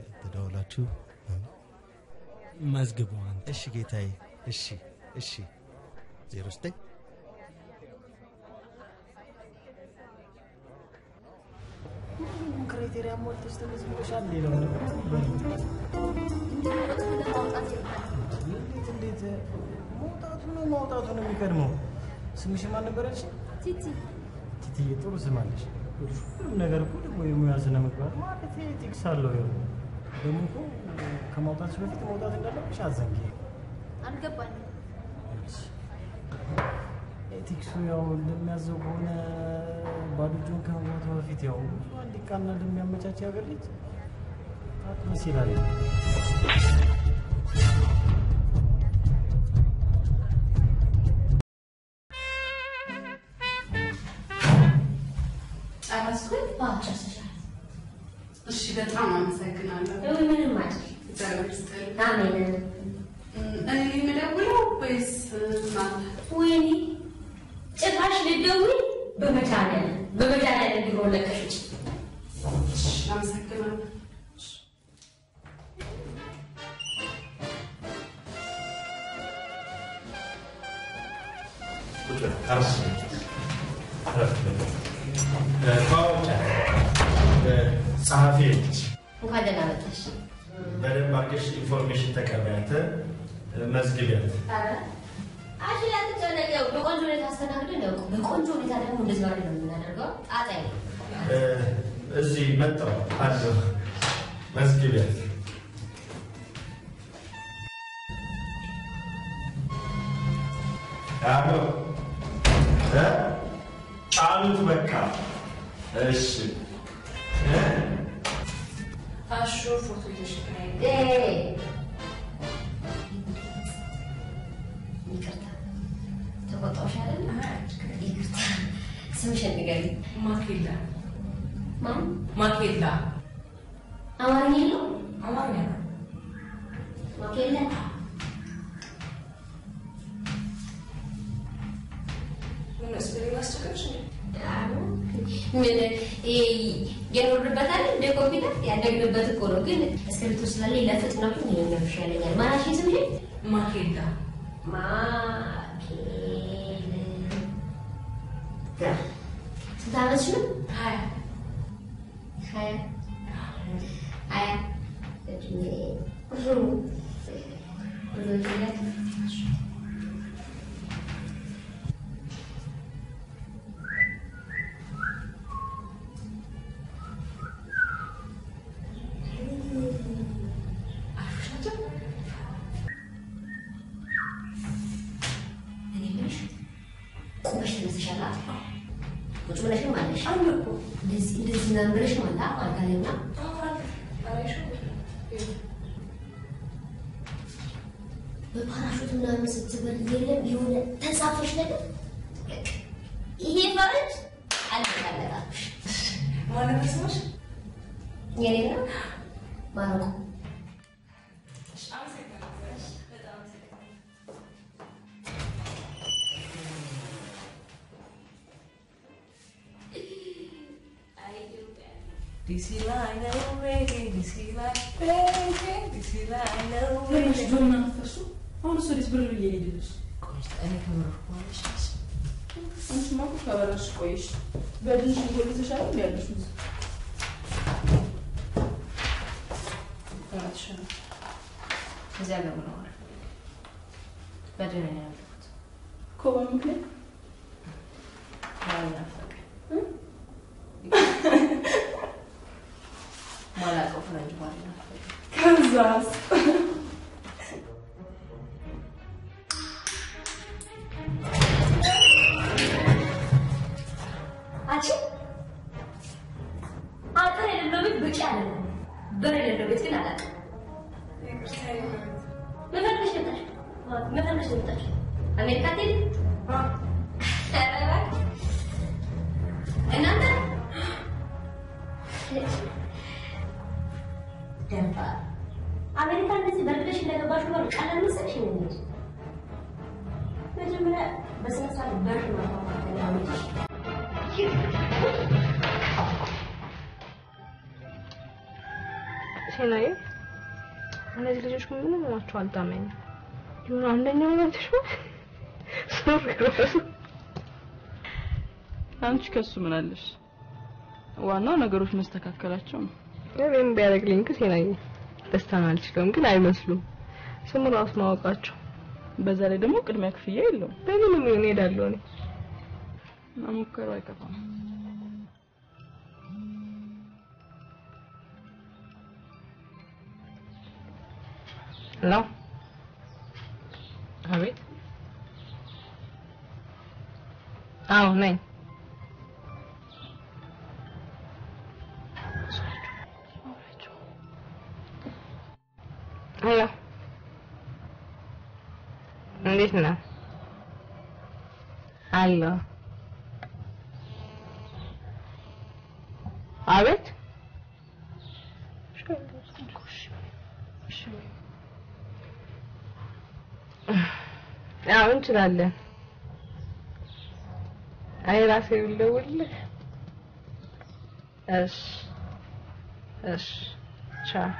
እ፣ ተደዋውላችሁ እ፣ መዝግበዋል። እሺ ጌታዬ፣ እሺ እሺ። ዜሮ ዘጠኝ Criteria ሞልተሽ ተመዝግበሻል። ሌላው እንዴት እንዴት መውጣቱ ነው ማውጣቱ ነው የሚቀድመው። ስምሽ ማን ያልሽ? ቲቲ ቲቲዬ፣ ጥሩ ስም አለሽ። ሁሉም ነገር እኮ ደግሞ የሙያ ስነ ምግባር ማለት ethics አለው። ደግሞ እኮ ከማውጣትሽ በፊት መውጣት እንዳለብሽ አዘንጊ። አልገባኝም። ethics ኡ ያው እንደሚያዘው ከሆነ ባዶ እጁን ከመግባቱ በፊት ያው እንዲቃና እንደሚያመቻች ያገር ልጅ ይላል። የኖርንበታል እንደ ኮምፒውተር? ያደግንበት እኮ ነው። ግን እስክሪብቶ ስላለኝ ለፍጥነቱ ይሄኛው ይሻለኛል። ማናሽን ስምሽ? ማኬላ ማኬል ስንት ዓመትሽ ነው? ሀያ ሀያ ሀያ እድሜ ቆየሽ። በድንሽ ጎልተሻል እንዲ ያለሽ ነው። እዚያ ገቡ ነው በድን ነው ያለሁት። እኮ በምክንያት ባል ናፈቀኝ። ማላውቀው ፈረንጅ ባል ናፈቀኝ። ከዛስ አንቺ? አጥር የሌለው ቤት ብቻ አለ በር የሌለው ቤት ግን አላውቅም። መፈለግሽ መጣሽ? አሜሪካ ትሄድ እናንተ? አሜሪካ እንደዚህ በርግደሽ እንደገባሽ ነው ቀላል መሰለሽ ነው መጀመሪያ በስነ ስርዓት በር ነው ሴናዬ እነዚህ ልጆች ምንም ናቸው አልጣመኝም። ይሁን አንደኛው ሱሪ ራሱ አንቺ ከሱ ምን አለሽ? ዋናው ነገሮች መስተካከላቸው ነው። እኔም ቢያደርግልኝ ግን ሴናዬ ደስታን አልችለውም፣ ግን አይመስሉም ስሙ ራሱ ማወቃቸው። በዛ ላይ ደግሞ ቅድሚያ ክፍያ የለውም። በምንም ይሁን እሄዳለሁ እኔ መሞከሩ አይከፋም። ሄሎ አቤት አዎ ነኝ ሄሎ እንዴት ነህ አለሁ አቤት አዎ እንችላለን። አይ ራሴ ልደውልልህ። እሺ እሺ ቻው።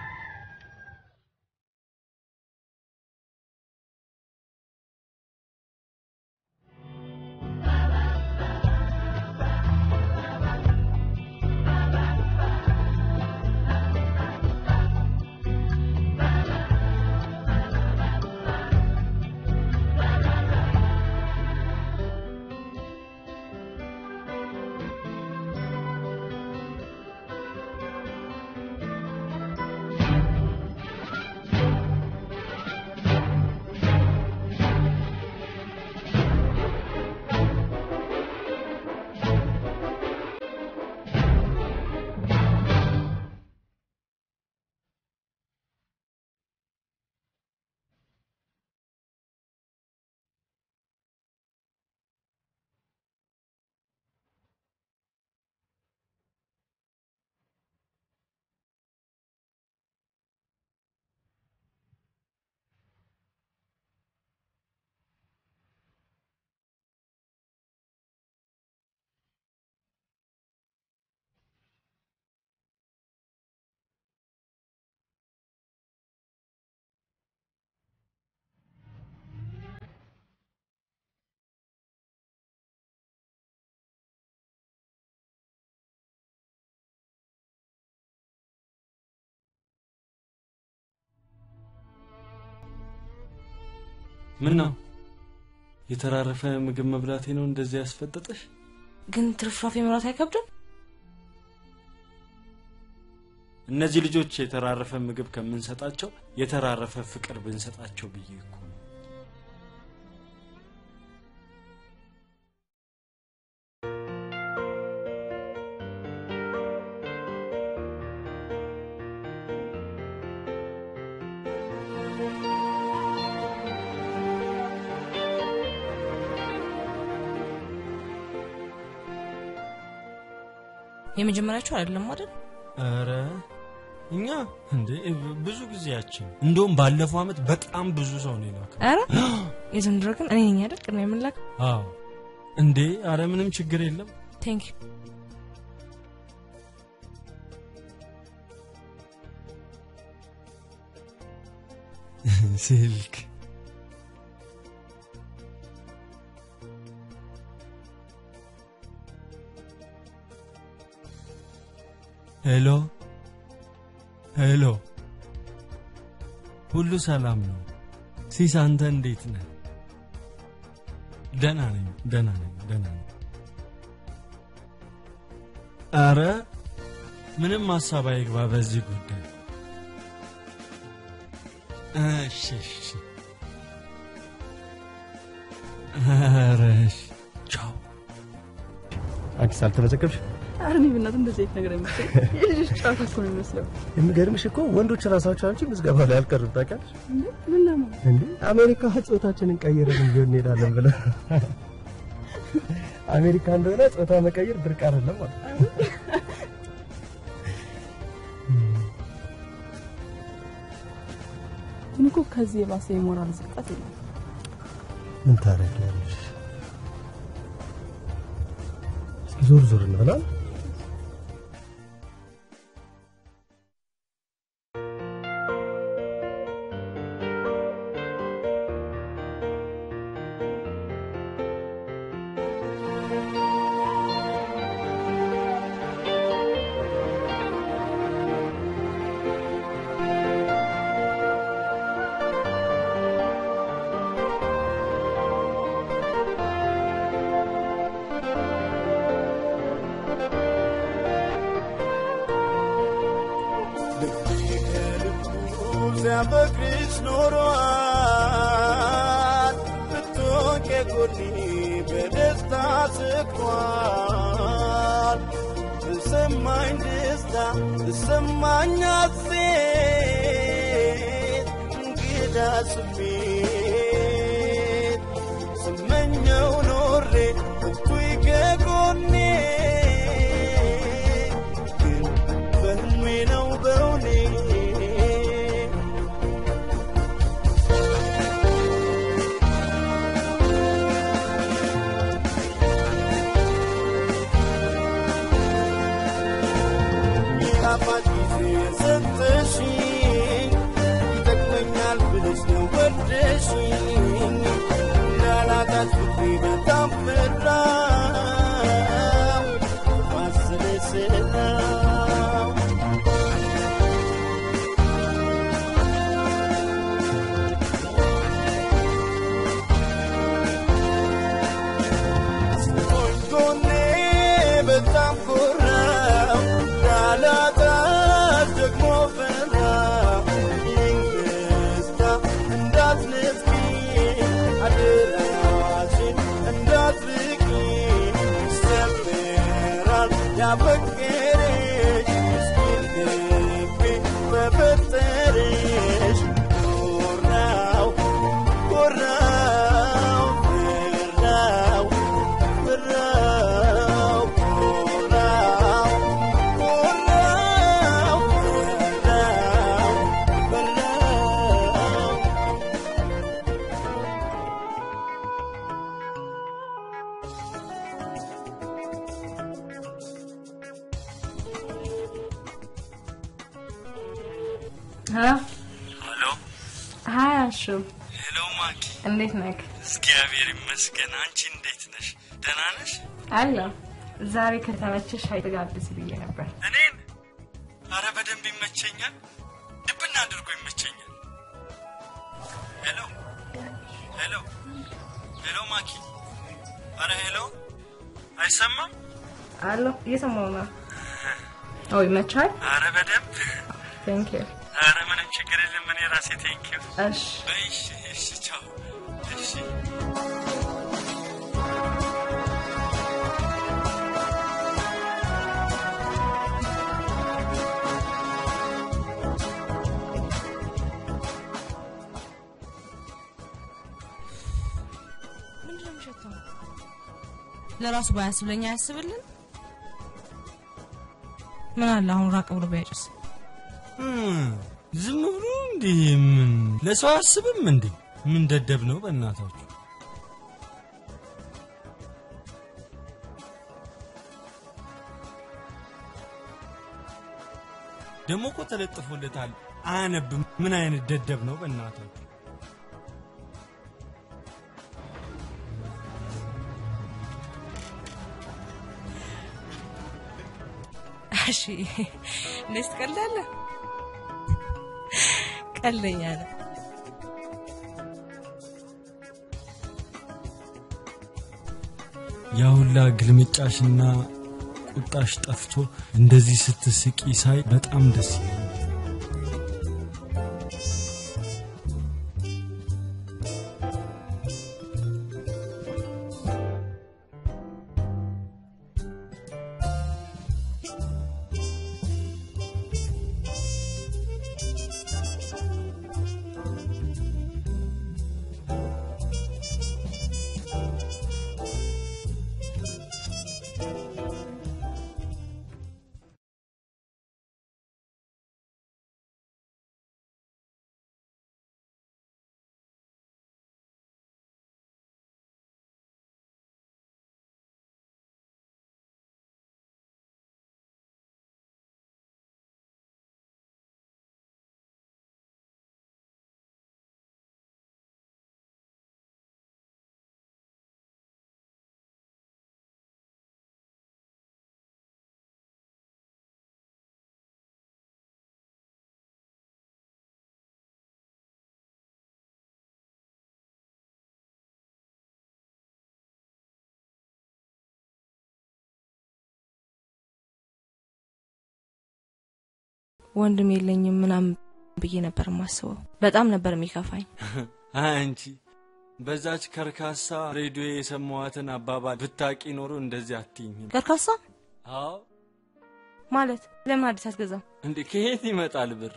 ምን ነው የተራረፈ ምግብ መብላቴ ነው እንደዚህ ያስፈጠጠሽ? ግን ትርፍራፊ መብላት አይከብድም? እነዚህ ልጆች የተራረፈ ምግብ ከምንሰጣቸው የተራረፈ ፍቅር ብንሰጣቸው ብዬ እኮ ነው። የመጀመሪያቸው አይደለም አይደል? ኧረ እኛ እንዴ ብዙ ጊዜያችን እንደውም ባለፈው አመት በጣም ብዙ ሰው ነው የላከው። ኧረ የዘንድሮ ግን እኔ ነኝ አይደል ቅድሚያ የምላክ? አዎ እንዴ አረ ምንም ችግር የለም። Thank you ስልክ Hello hello፣ ሁሉ ሰላም ነው? ሲስ አንተ እንዴት ነህ? ደህና ነኝ፣ ደህና ነኝ፣ ደህና ነኝ። አረ ምንም ሀሳብ አይግባ በዚህ ጉዳይ። እሺ እሺ፣ እሺ፣ ቻው። አንቺስ አልተመዘገብሽ? እኔ በእናትህ እንደዚህ አይነት ነገር አይመስለኝም። የልጆች ጨዋታ እኮ ነው የሚመስለው። የሚገርምሽ እኮ ወንዶች ራሳቸው አንቺ ምዝገባ ላይ አልቀሩም ታውቂያለሽ? ምን ለማ እንዴ አሜሪካ ጾታችንን ቀይረን ቢሆን እንሄዳለን ብለን አሜሪካ እንደሆነ ጾታ መቀየር ብርቅ አይደለም ማለት ግን እኮ ከዚህ የባሰ የሞራል ዝቅጠት የለም። ምን ታደርጊያለሽ? እስኪ ዞር ዞር እንበላል። አለሁ። ዛሬ ከተመቸሽ ሻይ ትጋብዝ ብዬ ነበር። እኔን? አረ በደንብ ይመቸኛል። ድብና አድርጎ ይመቸኛል። Hello hello hello ማኪ፣ አረ hello፣ አይሰማም? አለሁ፣ እየሰማሁ ነው። ኦ ይመቻል? አረ በደንብ thank you። አረ ምንም ችግር የለም። እኔ ራሴ thank you። እሺ እሺ ለራሱ ባያስብለኝ አያስብልን? ምን አለ አሁን ራቅ ብሎ ቢያጭስ? ዝም ብሎ እንዲህ ምን ለሰው አስብም እንዴ? ምን ደደብ ነው በእናታችሁ። ደግሞ እኮ ተለጥፎለታል አያነብም። ምን አይነት ደደብ ነው በእናታችሁ። እሺ እንዴት ትቀልዳለህ? ቀልደኛ ነህ። ያሁላ ግልምጫሽና ቁጣሽ ጠፍቶ እንደዚህ ስትስቂ ሳይ በጣም ደስ ይላል። ወንድም የለኝም ምናምን ብዬ ነበር የማስበው። በጣም ነበር የሚከፋኝ። አንቺ በዛች ከርካሳ ሬዲዮ የሰማዋትን አባባል ብታቂ ኖሮ እንደዚህ አትይኝም። ከርካሳ አዎ ማለት ለምን አዲስ አትገዛም? እንዴ ከየት ይመጣል ብር?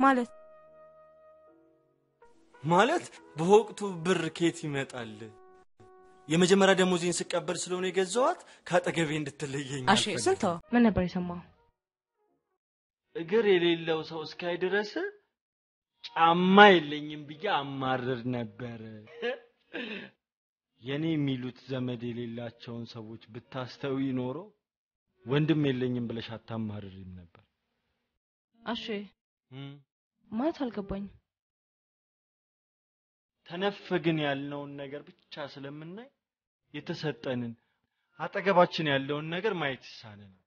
ማለት ማለት በወቅቱ ብር ከየት ይመጣል? የመጀመሪያ ደሞዜን ስቀበል ስለሆነ የገዛዋት ከአጠገቤ እንድትለየኝ ስንት ምን ነበር የሰማው? እግር የሌለው ሰው እስካይ ድረስ ጫማ የለኝም ብዬ አማርር ነበር። የኔ የሚሉት ዘመድ የሌላቸውን ሰዎች ብታስተዊ ኖሮ ወንድም የለኝም ብለሽ አታማርሪም ነበር። አሼ ማለት አልገባኝም። ተነፈግን ያልነውን ነገር ብቻ ስለምናይ የተሰጠንን አጠገባችን ያለውን ነገር ማየት ይሳነናል።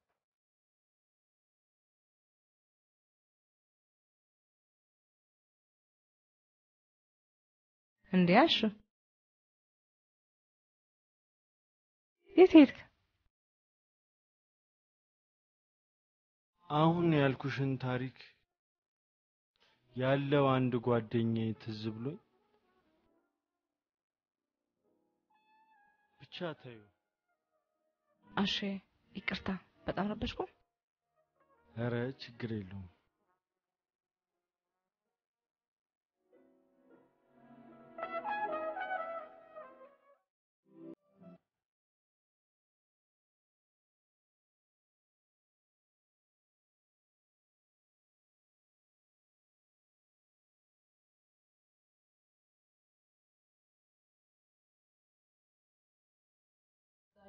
እንዴ አሹ የት ሄድክ? አሁን ያልኩሽን ታሪክ ያለው አንድ ጓደኛዬ ትዝ ብሎኝ ብቻ ተዩ። አሼ ይቅርታ፣ በጣም ረበሽኩ። ኧረ ችግር የለውም።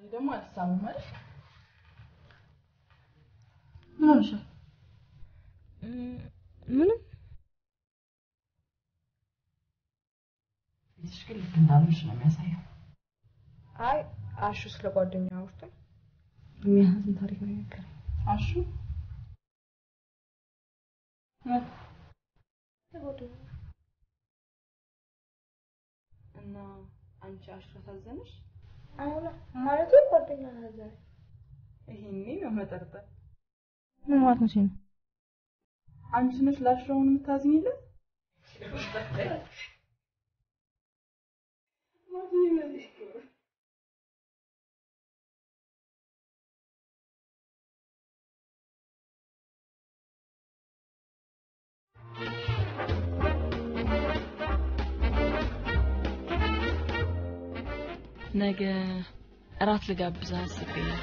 ዛሬ ደግሞ አልሳምም ማለት ምን ሆነሻል? ምንም ቤትሽ ግን ልክ እንዳልሆንሽ ነው የሚያሳየው። አይ አሹ ስለ ጓደኛ አውርቶ የሚያሳዝን ታሪክ ነው የነገረኝ። አሹ እና አንቺ አሹ አሳዘነሽ? አሁን ማለት ጓደኛ አሳዘነ። ይሄኔ ነው መጠርጠር። ምን ማለት ነው ሲነ አንቺ ነሽ ላሽራውን የምታዝኝለት? ነገ እራት ልጋብዛ አስቤ ነው።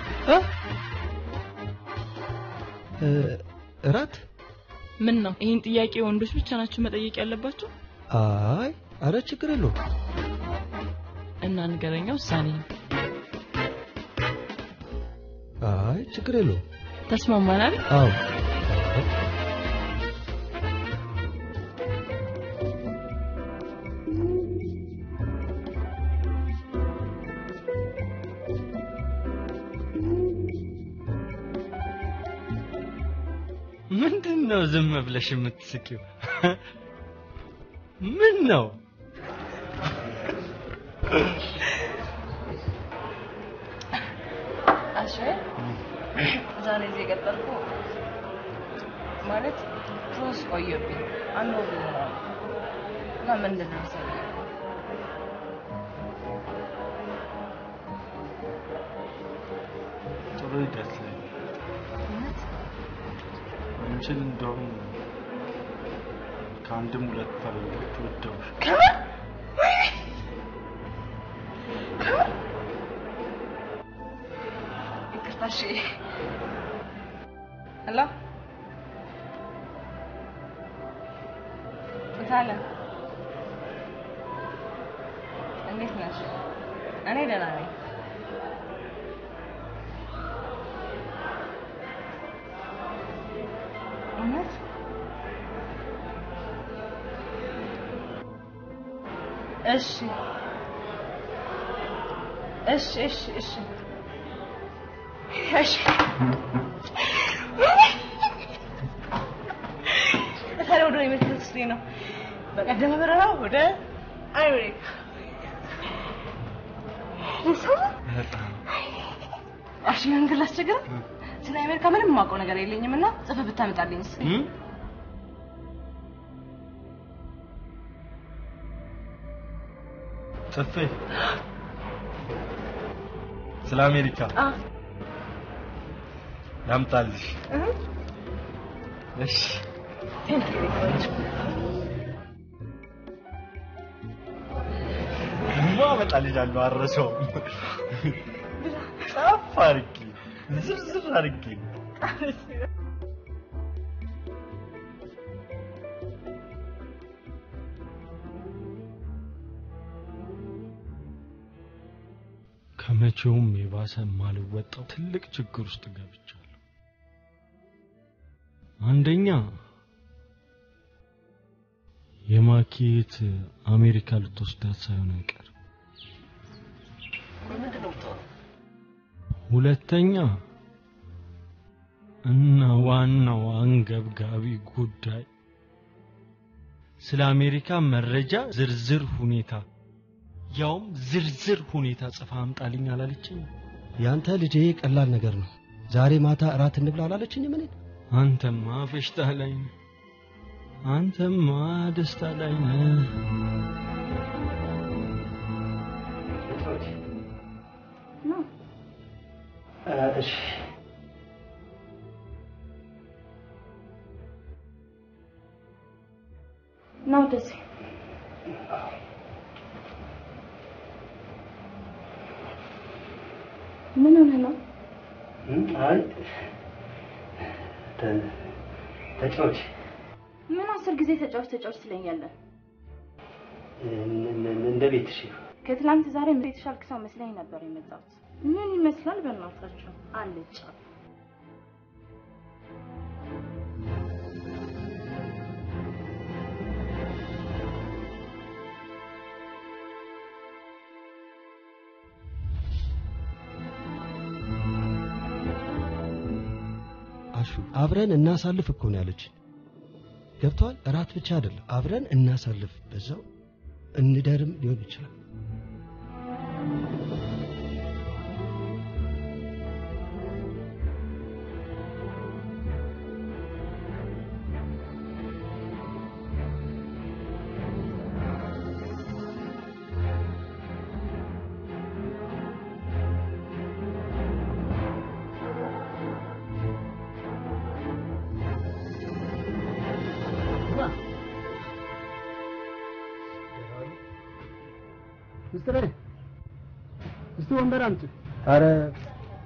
እራት? ምን ነው ይህን ጥያቄ ወንዶች ብቻ ናቸው መጠየቅ ያለባቸው? አይ አረ ችግር የለውም። እና ንገረኛ ውሳኔ ነው። አይ ችግር የለውም። ተስማማናል? አዎ ዝም ብለሽ የምትስቂው? ምን ነው? አሽ ዛሬ እዚህ የቀጠልኩ ማለት ትንሽ ቆየብኝ። አንድ ወር ይሆናል እና ምንድን ነው መሰለኝ ጥሩ ሂደት አንቺን እንደውም ከአንድም ሁለት ፈረንጆች ወደውሽ ይቅርታ እሺ። ሄሎ ታለ እንዴት ነሽ? እኔ ደህና ነኝ። ነገር የለኝም እና ጽፈህ ብታመጣልኝ ስ እም? ጽፌ? ስለ አሜሪካ? ላምጣልሽ። እሺ። ማ አመጣልሻለሁ፣ አልረሳውም። ጻፍ አድርጌ ዝርዝር አድርጌ ከመቼውም የባሰ የማልወጣው ትልቅ ችግር ውስጥ ገብቻለሁ። አንደኛ የማኪየት አሜሪካ ልትወስዳት ሳይሆን አይቀርም። ሁለተኛ እና ዋናው አንገብጋቢ ጉዳይ ስለ አሜሪካ መረጃ ዝርዝር ሁኔታ ያውም ዝርዝር ሁኔታ ጽፋ አምጣልኝ አላለችኝ? ያንተ ልጄ ቀላል ነገር ነው። ዛሬ ማታ እራት እንብላ አላለችኝ? ምን አንተማ ፈሽታ ላይ ነህ። አንተማ ደስታ ላይ ነህ። እሺ ና ወደዚህ ምን ሆነ ነው? አይ ተጫዎች ምን አስር ጊዜ ተጫዎች ተጫዎች ትለኛለህ? እንደ ቤትሽ ከትላንት ዛሬ ምን የተሻልክ ሰው መስለኝ ነበር የመጣሁት። ምን ይመስላል በእናታችሁ? አልጫ አብረን እናሳልፍ እኮ ነው ያለች። ገብተዋል። እራት ብቻ አይደለም፣ አብረን እናሳልፍ፣ በዛው እንደርም ሊሆን ይችላል። ምስጢሬ እስቲ ወንበር አምጪ። አረ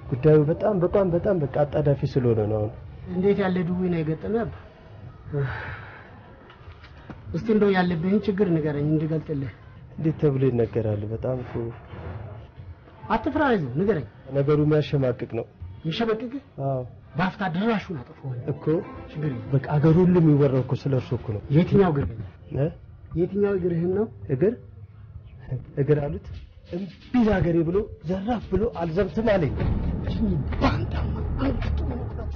ጉዳዩ በጣም በጣም በጣም በቃ አጣዳፊ ስለሆነ ነው አሁን። እንዴት ያለ ድዊ ነው የገጠመ? እስቲ እንደው ያለብህን ችግር ንገረኝ እንድገልጥልህ። እንዴት ተብሎ ይነገራል? በጣም እኮ አትፍራ፣ አይዞህ ንገረኝ። ነገሩ የሚያሸማቅቅ ነው። የሚሸመቅቅህ አዎ በአፍታ ድራሹን አጠፋዋል። እኮ በቃ አገሩ ሁሉ የሚወራው እኮ ስለ እርሱ እኮ ነው። የትኛው እግርህን እ? የትኛው እግርህን ነው? እግር እግር አሉት እምቢ ለሀገሬ ብሎ ዘራፍ ብሎ አልዘምትም አለኝ። ባንዳማ አንገቱ መቁረጥ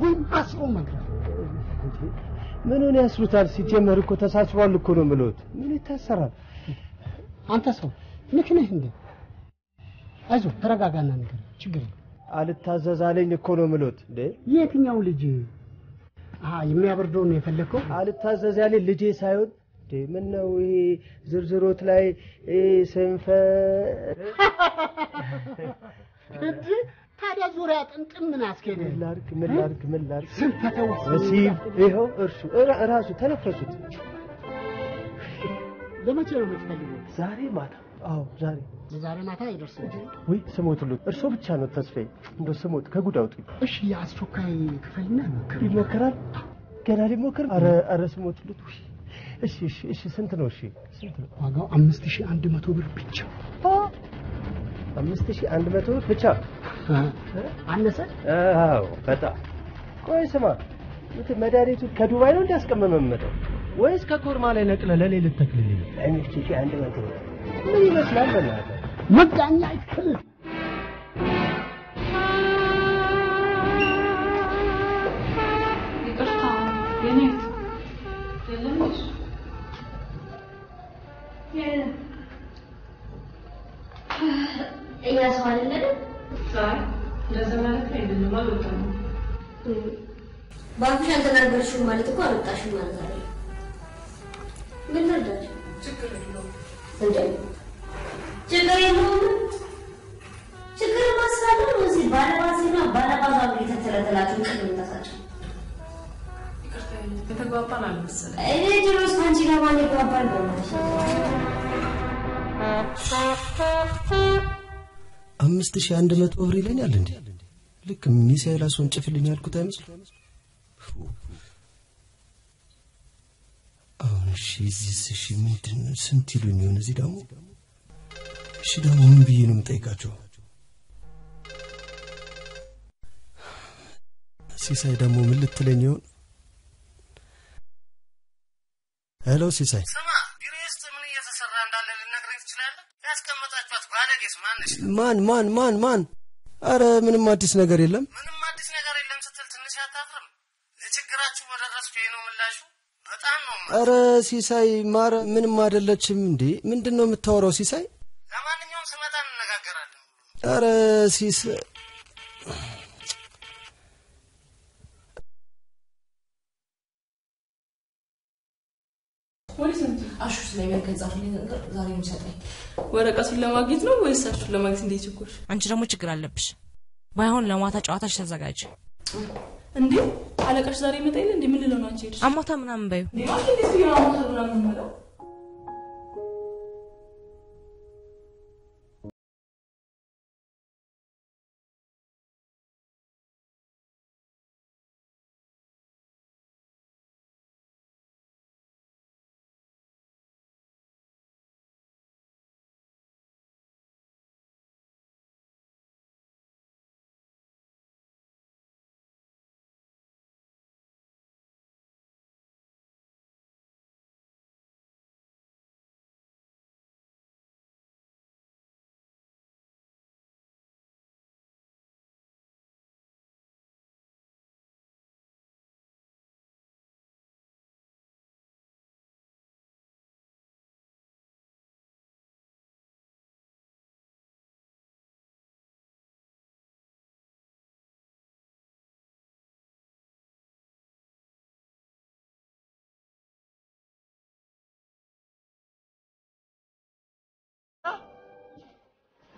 ወይም አስሮ መግረፍ። ምን ሆነ ያስሩታል? ሲጀመር እኮ ተሳስሯል እኮ ነው የምልዎት። ምን ይታሰራል? አንተ ሰው ልክ ነህ እንዴ? አይዞህ ተረጋጋና ንገረኝ፣ ችግር አልታዘዝ አለኝ እኮ ነው የምልዎት። የትኛው ልጅ? የሚያበርደውን ነው የፈለግከው? አልታዘዝ ያለኝ ልጄ ሳይሆን ምን ነው ይሄ ዝርዝሮት ላይ ስንፈ እንዴ ታዲያ ዙሪያ ጥምጥም ምን አስኬደ? ምን ላድርግ ምን ላድርግ ምን ላድርግ? ስንፈተው ወሲብ ይኸው እርሱ ራሱ ተነፈሱት። ለመቼ ነው የምትፈልገው? ዛሬ ማታ አዎ ዛሬ ለዛሬ ማታ ይደርሳል። ወይ ስሞት ሉት እርሶ ብቻ ነው ተስፋዬ። እንደው ስሞት ከጉድ አውጡኝ። እሺ የአስቸኳይ ክፈልና ሞክር። ይሞክራል ገና ሊሞክር አረ አረ ስሞት ሉት ውይ እሺ እሺ እሺ ስንት ነው? እሺ ስንት ነው? ዋጋው አምስት ሺህ አንድ መቶ ብር ብቻ። አምስት ሺህ አንድ መቶ ብር ብቻ? አነሰ? አዎ በጣም። ቆይ ስማ መድኃኒቱ ከዱባይ ነው እንዲያስቀመመመጠው ወይስ ከኮርማ ላይ ነቅለ ለሌ ልተክልልኝ አምስት ሺህ አንድ መቶ ብር። ምን ይመስላል በእናትህ? መጋኛ አይክል እኛ ሰው አይደለም በአፍሽ አልተናገርሽም ማለት እኮ አልወጣሽም ማለት አይደለም። ምን ልርዳሽ? ችግር የለውም። ችግር ነው እዚህ ባለባዜና ባለባዛ የተተለተላችሁ ቅድም የምታሳቸው ይቅርታ የተግባባን አልመሰለኝ። እኔ ድሮስ ከአንቺ ጋር ማን ይግባባል? አምስት ሺህ አንድ መቶ ብር ይለኛል እንዴ? ልክ ሚሳኤል አስወንጭፍልኝ ያልኩት አይመስል? አሁን እሺ፣ እዚህስ እሺ፣ ምንድን ስንት ይሉኝ ይሆን? እዚህ ደግሞ እሺ፣ ደግሞ ምን ብዬ ነው የምጠይቃቸው? ሲሳይ ደግሞ ምን ልትለኝ ይሆን? Hello ሲሳይ፣ ስማ ቢሮ ውስጥ ምን እየተሰራ እንዳለ ልነግረኝ ትችላለህ? ያስቀመጣችኋት ባለጌስ ማነች? ማን ማን ማን ማን? አረ ምንም አዲስ ነገር የለም። ምንም አዲስ ነገር የለም ስትል ትንሽ አታፍርም? ለችግራችሁ በደረስኩ ይሄ ነው ምላሹ። በጣም ነው አረ ሲሳይ ማረ ምንም አይደለችም እንዴ። ምንድን ነው የምታወራው ሲሳይ? ለማንኛውም ስመጣ እንነጋገራለን። አረ ሲሳይ ወዴት ነው? አሹ ስለሚያልከኝ ጻፍልኝ ዛሬ ነው የሚሰጠኝ። ወረቀቱን ለማግኘት ነው ወይስ አሹን ለማግኘት እንዴት ችኩልሽ? አንቺ ደግሞ ችግር አለብሽ። ባይሆን ለማታ ጨዋታሽ ተዘጋጅ። እንዴ አለቃሽ ዛሬ ይመጣ የለ እንዴ? ምን ልለው ነው አንቺ ሄድሽ? አሞታ ምናምን በዩ እንዴ ማለት እንዴት ብዬ ነው አሞታ ምናምን የምለው?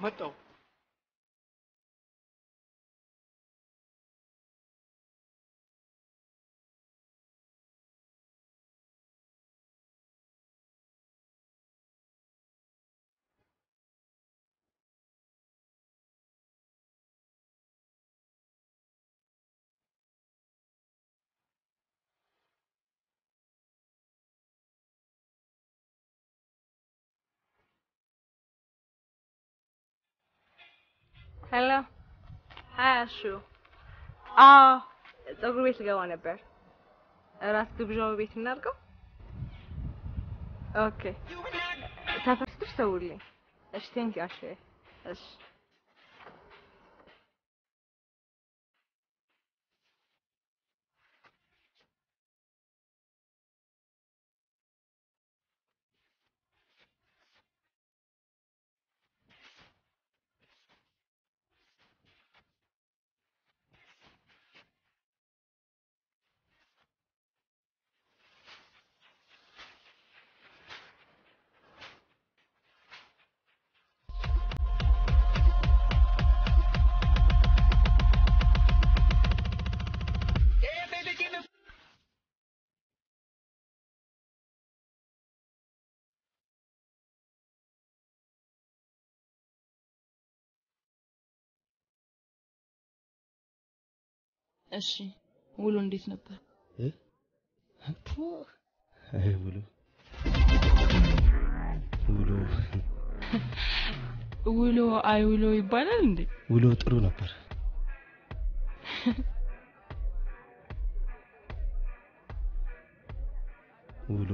መጣው Hello አሹ አዎ ፀጉር ቤት ልገባ ነበር። እራት ግብዣው ቤት እናድርገው okay። ተፈስሽ ተውልኝ። እሺ thank አሹ እሺ እሺ ውሎ እንዴት ነበር? አይ ውሎ ውሎ ውሎ አይ ውሎ ይባላል እንዴ? ውሎ ጥሩ ነበር። ውሎ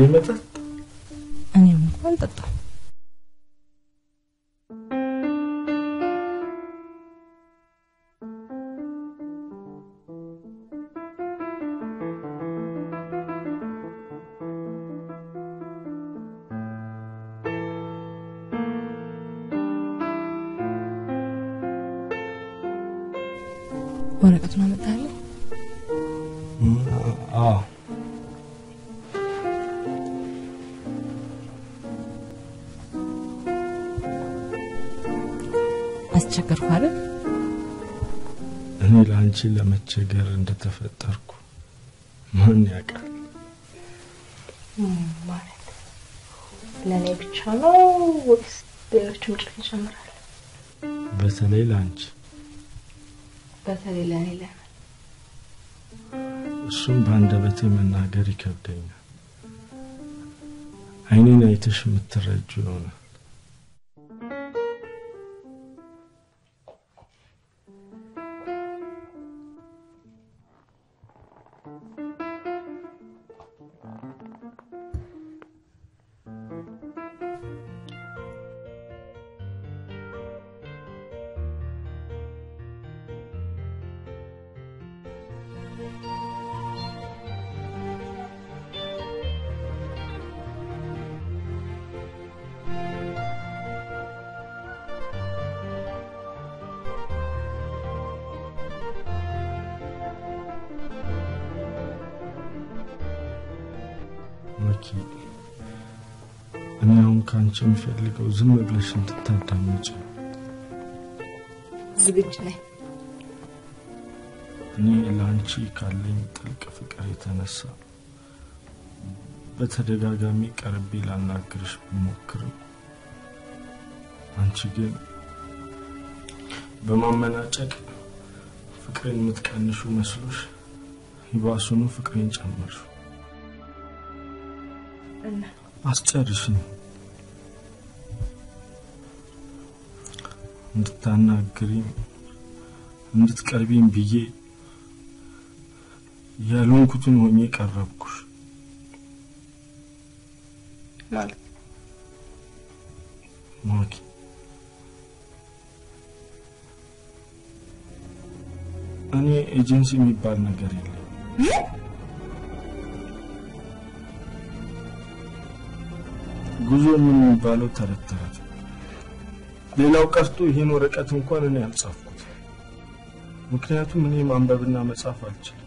እኔ- እኔም እንኳን ጠጣሁ። ለአንቺ ለመቸገር እንደተፈጠርኩ ማን ያውቃል? ማለት ለእኔ ብቻ ነው ወይስ ሌሎችም ጭል ይጨምራል? በተለይ ለአንቺ በተለይ ለእኔ ለምን እሱም በአንደበቴ መናገር ይከብደኛል። አይኔን አይተሽ የምትረጁ ይሆናል። መኪ እኔ አሁን ከአንቺ የሚፈልገው ዝም ብለሽ እንድታዳምጪ ዝግጁ ነኝ። እኔ ለአንቺ ካለኝ ጥልቅ ፍቅር የተነሳ በተደጋጋሚ ቀርቤ ላናግርሽ ብሞክርም አንቺ ግን በማመናጨቅ ፍቅሬን የምትቀንሹ መስሎሽ ይባሱኑ ፍቅሬን ጨመርሹ። አስጨርሽኝ። እንድታናግሪኝ እንድትቀርቢኝ ብዬ ያልሆንኩትን ሆኜ ቀረብኩሽ። ማለት ማኪ እኔ ኤጀንሲ የሚባል ነገር የለም። ጉዞ ምን የሚባለው ተረት ተረት ሌላው ቀርቶ ይህን ወረቀት እንኳን እኔ አልጻፍኩት። ምክንያቱም እኔ ማንበብና መጻፍ አልችልም።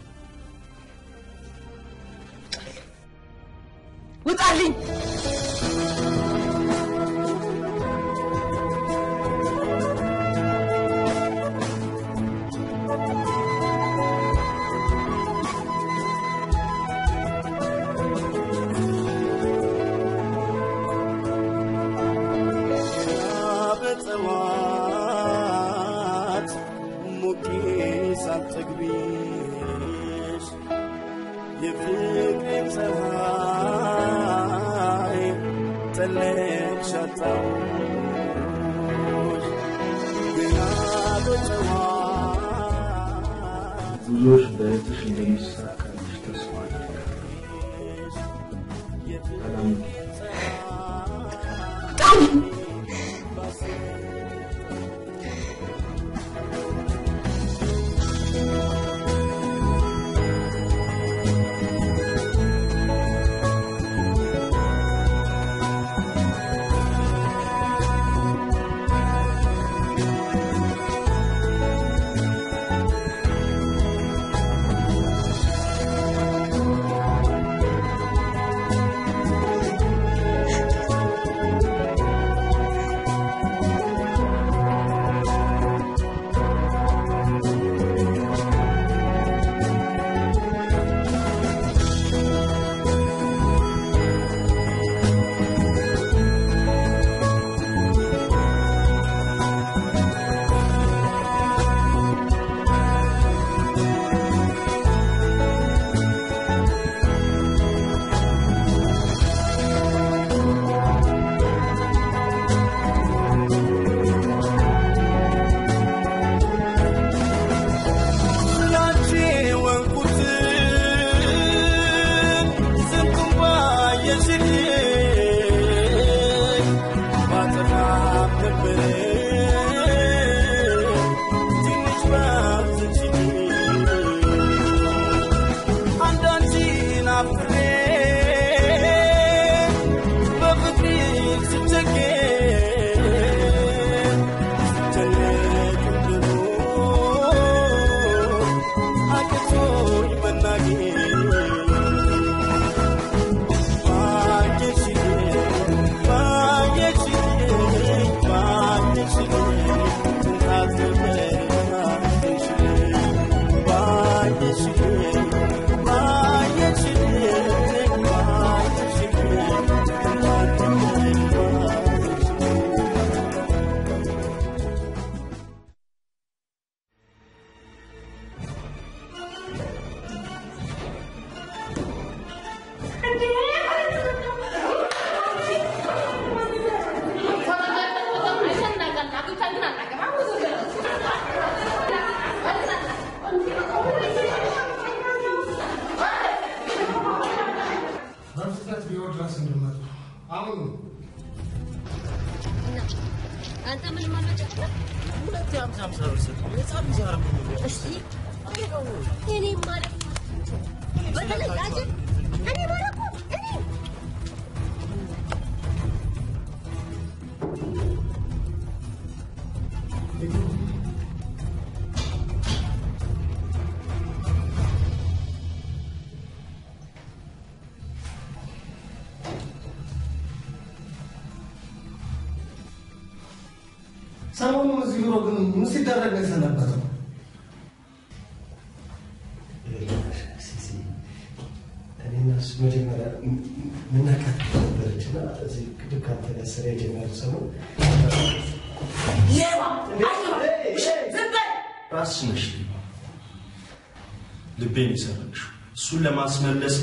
ለማስመለስ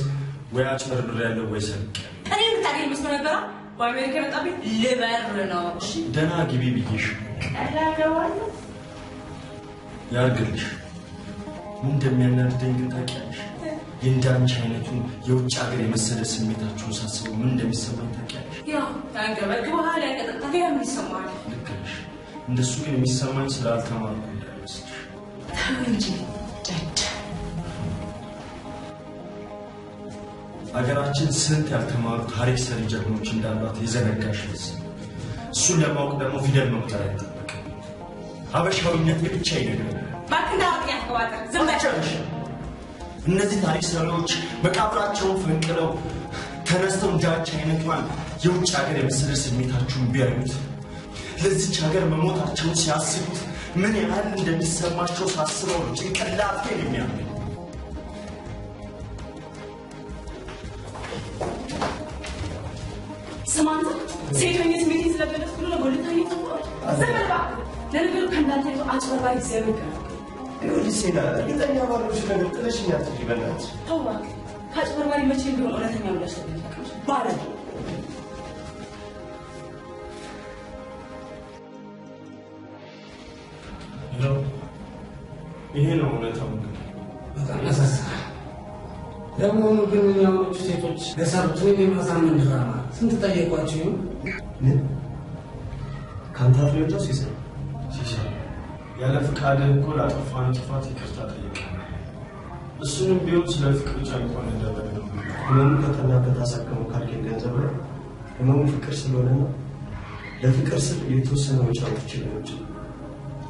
ወይ አጭበርብሬያለሁ ወይ ሰርቄያለሁ። እኔ የምታገኝ መስሎ ነበረ። በአሜሪካ የመጣብኝ ልበር ነው። ደህና ግቢ ብዬሽ ያርግልሽ። ምን እንደሚያናድደኝ ግን ታውቂያለሽ? የእንዳንቺ አይነቱን የውጭ ሀገር የመሰለ ስሜታችሁን ሳስበው ምን እንደሚሰማኝ ታውቂያለሽ? ያው ያንገበግበሃል፣ ያንቀጠቅጣል፣ ያ ምን ይሰማሃል? ልክ ነሽ። እንደሱ ግን የሚሰማኝ ስላልተማርኩ እንዳይመስልሽ። ተው እንጂ ሀገራችን ስንት ያልተማሩ ታሪክ ሰሪ ጀግኖች እንዳሏት የዘነጋሽ መሰለኝ። እሱን ለማወቅ ደግሞ ፊደል መቁጠር አይጠበቅም። ሀበሻዊነት ብቻ ይነግረናል። እባክህ እንዳወቅ ያስቀባጥር ዝም በል እነዚህ ታሪክ ሰሪዎች መቃብራቸውን ፈንቅለው ተነስተው እንዳንቺ አይነቷን የውጭ ሀገር የመሰለ ስሜታችሁን ቢያዩት ለዚች ሀገር መሞታቸውን ሲያስቡት ምን ያህል እንደሚሰማቸው ሳስበው ነው ጭንቅላቴን የሚያመኝ። ሴት ሆኜ ስሜቴን ስለገለጽኩ ብሎ በል እባክህ። ለነገሩ በእናትሽ። ተው እባክህ። ከአጭበርባሪ መቼም ቢሆን እውነተኛ ብለሽ ይኸው ይሄ ነው እውነታው። በጣም ያሳዝናል። ለመሆኑ ግን እኛዎቹ ሴቶች የሰሩት ምን የማሳመን ድራማ ስንት ጠየቋችሁ? ይሁን ምን ከአንተ የወጣው ሲሳይ ሲሳይ ያለ ፍቃድህ እኮ ላጠፋን ጥፋት ይቅርታ ጠይቀናል። እሱንም ቢሆን ስለ ፍቅር ጨንቆን እንደበደለው ህመሙ ከተናበት አሳከመው ካልከኝ ገንዘብ ላይ ህመሙ ፍቅር ስለሆነ ነው። ለፍቅር ስል የተወሰነ ወጪ አውጥቼ ነው እንጂ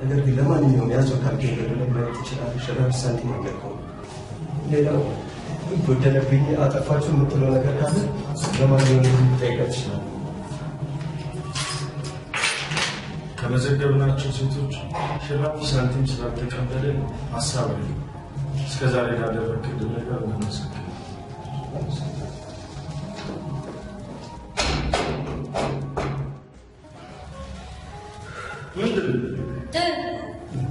ነገር ግን ለማንኛውም ያዘው ካልከኝ ላይ ማየት ትችላለህ። ሸራፍ ሳንቲም አለቀው። ሌላው ጎደለብኝ አጠፋችሁ የምትለው ነገር ካለ ለማንኛውም ልጠይቀህ ትችላለህ። ከመዘገብናቸው ሴቶች ሽራፊ ሳንቲም ስላልተቀበልን ሀሳብ አለ። እስከ ዛሬ ላደረግክልን ነገር እናመሰግናለን። ምንድን ነው?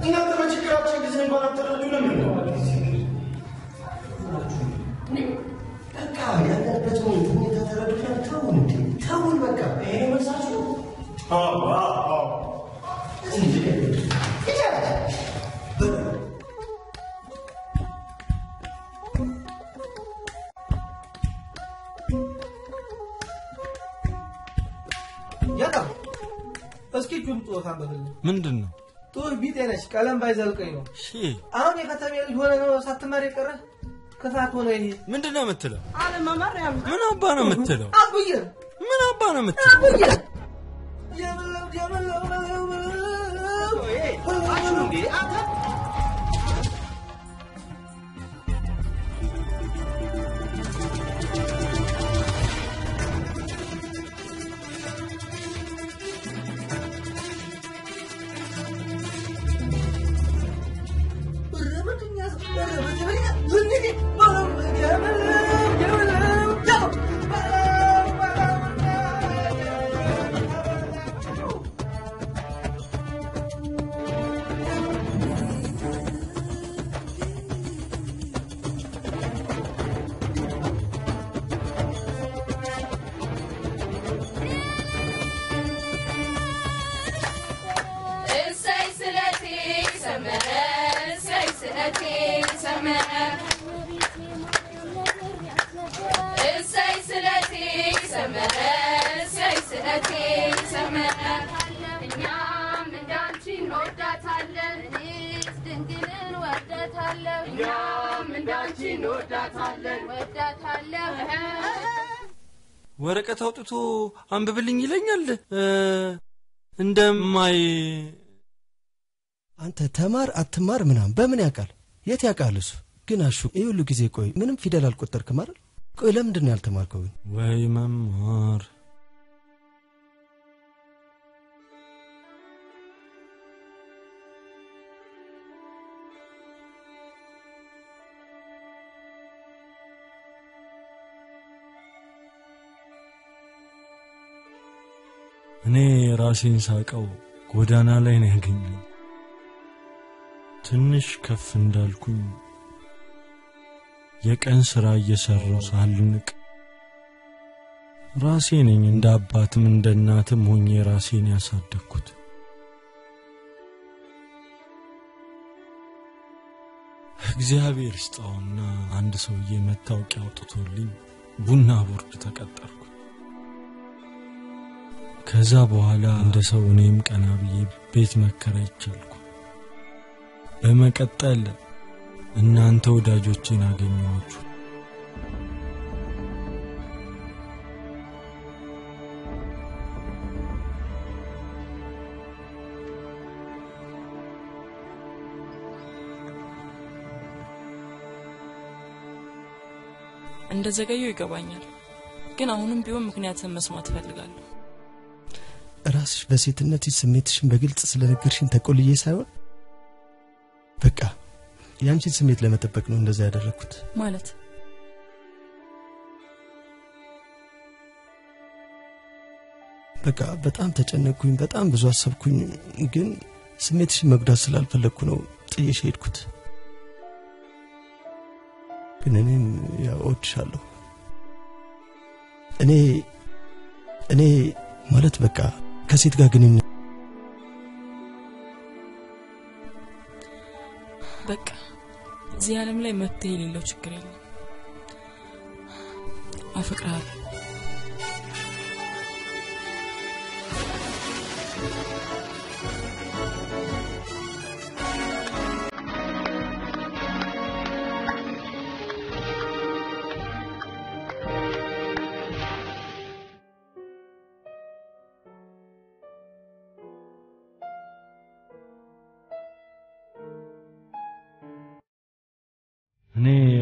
እናንተ በችግራችን ጊዜ እንኳን አትረዱንም እንዴ? በቃ ያለበት ሁኔታ ተረዱና ተውን እንዴ ተውን በቃ ይሄ ነው መልሳችሁ እንዴ ያቀር እስኪ እጁን ምንድን ነው? ጡት ቢጤ ነች፣ ቀለም ባይዘልቀኝ ነው። እሺ አሁን የከተሜ ልጅ ሆነ ነው ሳትማር የቀረ ክፋት ሆነ ይሄ ምንድን ነው የምትለው? አለመማሪያም ምን አባ ነው የምትለው? አቡዬ ምን አባ ነው የምትለው? አቡዬ የምለው የምለው ነው የምለው ይሄ አሹ አውጥቶ አንብብልኝ ይለኛል። እንደማይ አንተ ተማር አትማር ምናምን በምን ያውቃል? የት ያውቃል እሱ? ግን አሹ ይህ ሁሉ ጊዜ ቆይ ምንም ፊደል አልቆጠርክም አይደል? ቆይ ለምንድን ነው ያልተማርከው? ወይ መማር እኔ ራሴን ሳቀው ጎዳና ላይ ነው ያገኘው። ትንሽ ከፍ እንዳልኩኝ የቀን ስራ እየሰራው ሳልንቅ ራሴ ነኝ እንደ አባትም እንደ እናትም ሆኜ ራሴን ያሳደግኩት። እግዚአብሔር ይስጠውና አንድ ሰውዬ መታወቂያ አውጥቶልኝ ቡና ቦርድ ተቀጠርኩ። ከዛ በኋላ እንደ ሰው እኔም ቀና ብዬ ቤት መከራየት ቻልኩ። በመቀጠል እናንተ ወዳጆቼን አገኘኋችሁ። እንደ ዘገየው ይገባኛል፣ ግን አሁንም ቢሆን ምክንያትን መስማት እፈልጋለሁ። ራስሽ በሴትነትሽ ስሜትሽን በግልጽ ስለነገርሽኝ ተቆልዬ ሳይሆን በቃ የአንቺን ስሜት ለመጠበቅ ነው እንደዛ ያደረግኩት። ማለት በቃ በጣም ተጨነቅኩኝ፣ በጣም ብዙ አሰብኩኝ፣ ግን ስሜትሽን መጉዳት ስላልፈለግኩ ነው ጥዬሽ ሄድኩት። ግን እኔም ያው እወድሻለሁ። እኔ እኔ ማለት በቃ ከሴት ጋር ግንኙነት በቃ እዚህ ዓለም ላይ መፍትሄ የሌለው ችግር የለም። አፈቅርሃለሁ።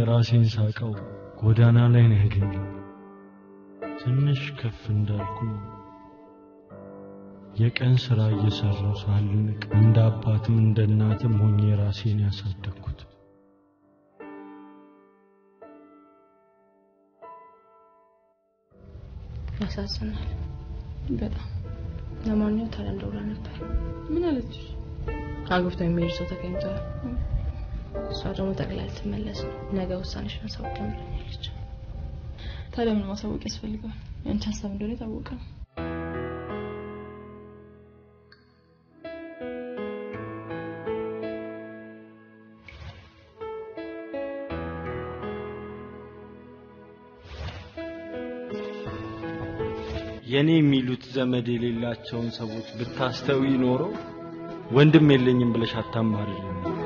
ራሴን ሳቀው ጎዳና ላይ ነው ያገኘው። ትንሽ ከፍ እንዳልኩኝ የቀን ስራ እየሰራው ሳልንቅ እንደ አባትም እንደ እናትም ሆኜ ራሴን ያሳደግኩት። ያሳዝናል በጣም። ለማንኛውም ታዲያ ነበር። ምን አለች? አግብቶ የሚሄድ ሰው ተገኝቷል። እሷ ደግሞ ጠቅላይ ልትመለስ ነው። ነገ ውሳኔሽን አሳውቅ ብላኛለች። ታዲያ ምን ማሳወቅ ያስፈልጋል? የአንቺ ሀሳብ እንደሆነ የታወቀ ነው። የኔ የሚሉት ዘመድ የሌላቸውን ሰዎች ብታስተውይ ኖሮ ወንድም የለኝም ብለሽ አታማርልም።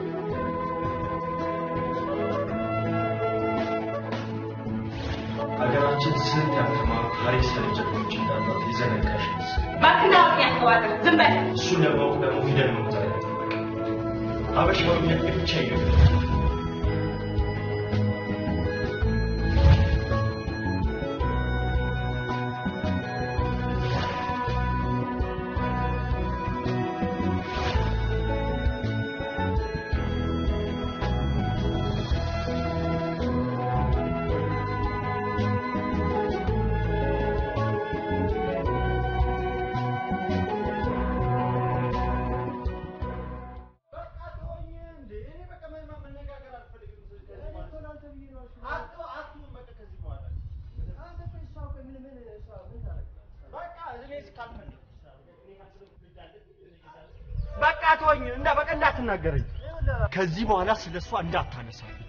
ስንት ያልተማሩ ሀሪስ ጀግኖች እንዳሏት የዘነጋሽ ባክናት ያስተዋል ዝም በል እሱን ለማወቅ ደግሞ ፊደል መቁጠር አበሻዊነት ብቻ ይገባል። ስለ እሷ እንዳታነሳብኝ።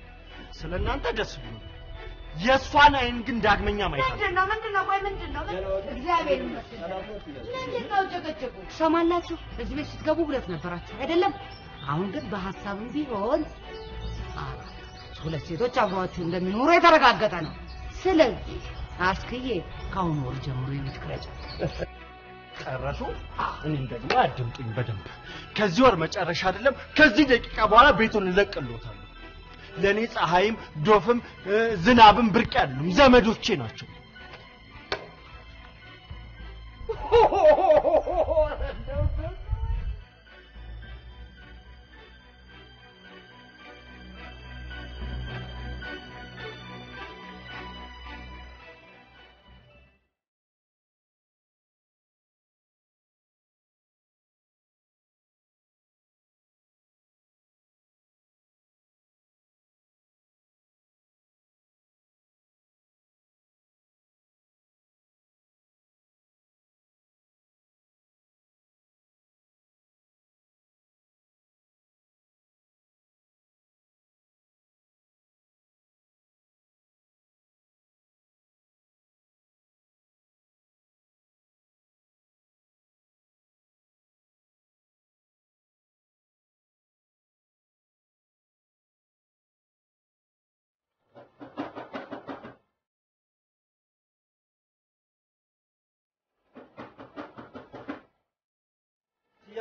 ስለ እናንተ ደስ ብሎ የእሷን አይን ግን ዳግመኛ ማየት አለ ምንድን ነው ምንድን ነው ቆይ ምንድን ነው እግዚአብሔር ይመስገን ምንድን ነው ጭቅጭቁ ትሰማላችሁ? እዚህ ቤት ስትገቡ ሁለት ነበራችሁ አይደለም? አሁን ግን በሀሳብም ቢሆን ሁለት ሴቶች አብረዋችሁ እንደሚኖሩ የተረጋገጠ ነው። ስለዚህ አስክዬ ከአሁኑ ወር ጀምሮ የቤት ጨረሱ። እኔም ደግሞ አድምጡኝ በደንብ። ከዚህ ወር መጨረሻ አይደለም ከዚህ ደቂቃ በኋላ ቤቱን እለቅልዎታለሁ። ለእኔ ፀሐይም ዶፍም ዝናብም ብርቅ አይደሉም፣ ዘመዶቼ ናቸው።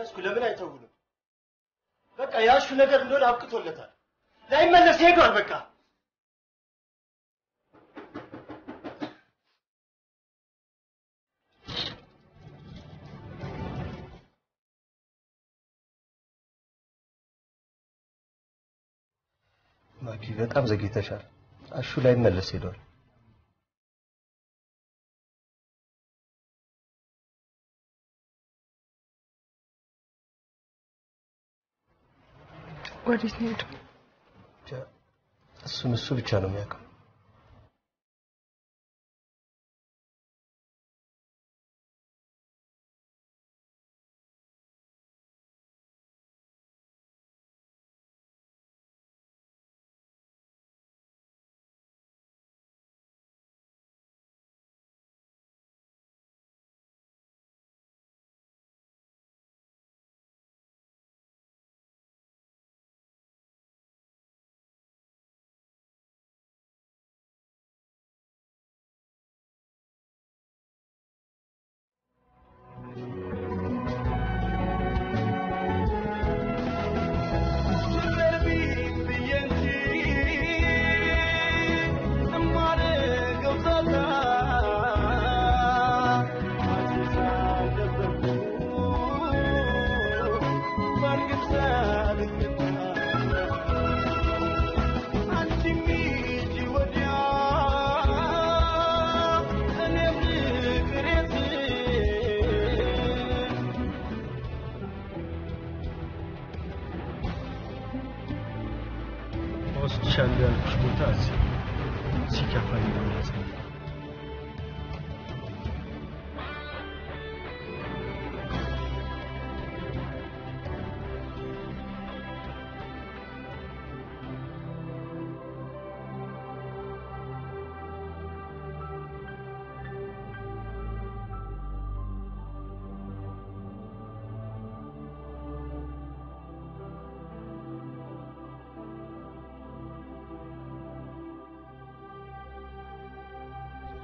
እያስኩ ለምን አይተውንም? በቃ ያሹ ነገር እንደሆነ አብቅቶለታል። ላይመለስ ሄዷል። በቃ ማኪ በጣም ዘግይተሻል። አሹ ላይመለስ ሄዷል። ወዴት ነው ሄደው? እሱን እሱ ብቻ ነው የሚያውቀው። ወስድሻለሁ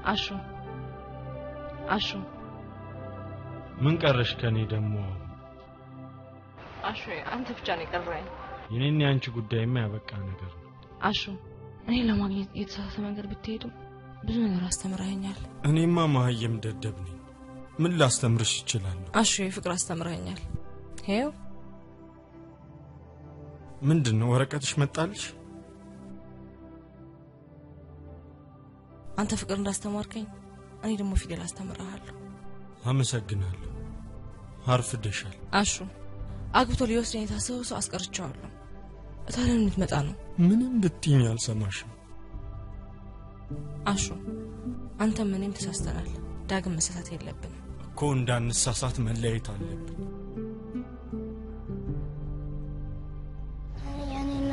አሹ አሹ ምን ቀረሽ ከኔ ደግሞ? አሹ አንተ ብቻ ነው የቀረኝ። የኔና የአንቺ ጉዳይማ ያበቃ ነገር ነው። አሹ እኔ ለማግኘት የተሳሳተ መንገድ ብትሄድም ብዙ ነገር አስተምረኸኛል። እኔማ መሀየም ደደብ ነኝ። ምን ላስተምርሽ እችላለሁ? አሹ ፍቅር አስተምረኸኛል። ይኸው ምንድን ነው ወረቀትሽ መጣልሽ? አንተ ፍቅር እንዳስተማርከኝ እኔ ደግሞ ፊደል አስተምርሃለሁ። አመሰግናለሁ። አርፍደሻል። አሹ አግብቶ ሊወስደኝ የታሰበው ሰው አስቀርቼዋለሁ። እታለም ልትመጣ ነው። ምንም ብትይኝ አልሰማሽም። አሹ አንተም እኔም ተሳስተናል። ዳግም መሳሳት የለብንም እኮ እንዳንሳሳት መለያየት አለብን።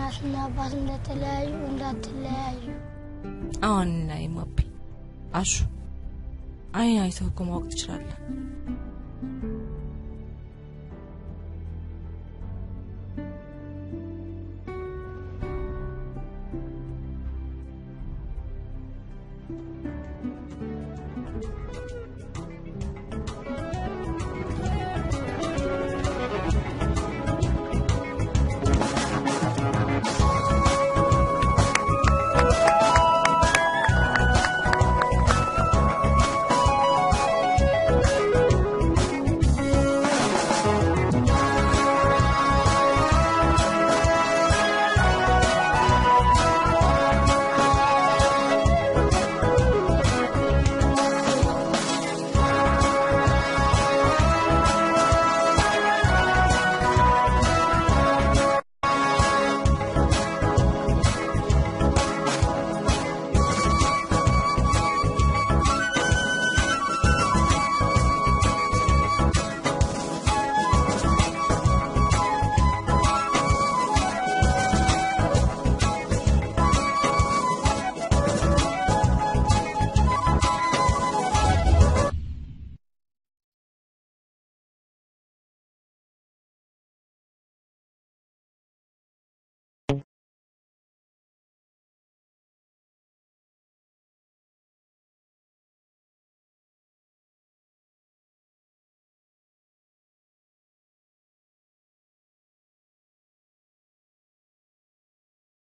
እናትና አባት እንደተለያዩ እንዳትለያዩ። አሁን እና የማቢ አሹ አይን አይተው እኮ ማወቅ ትችላለህ።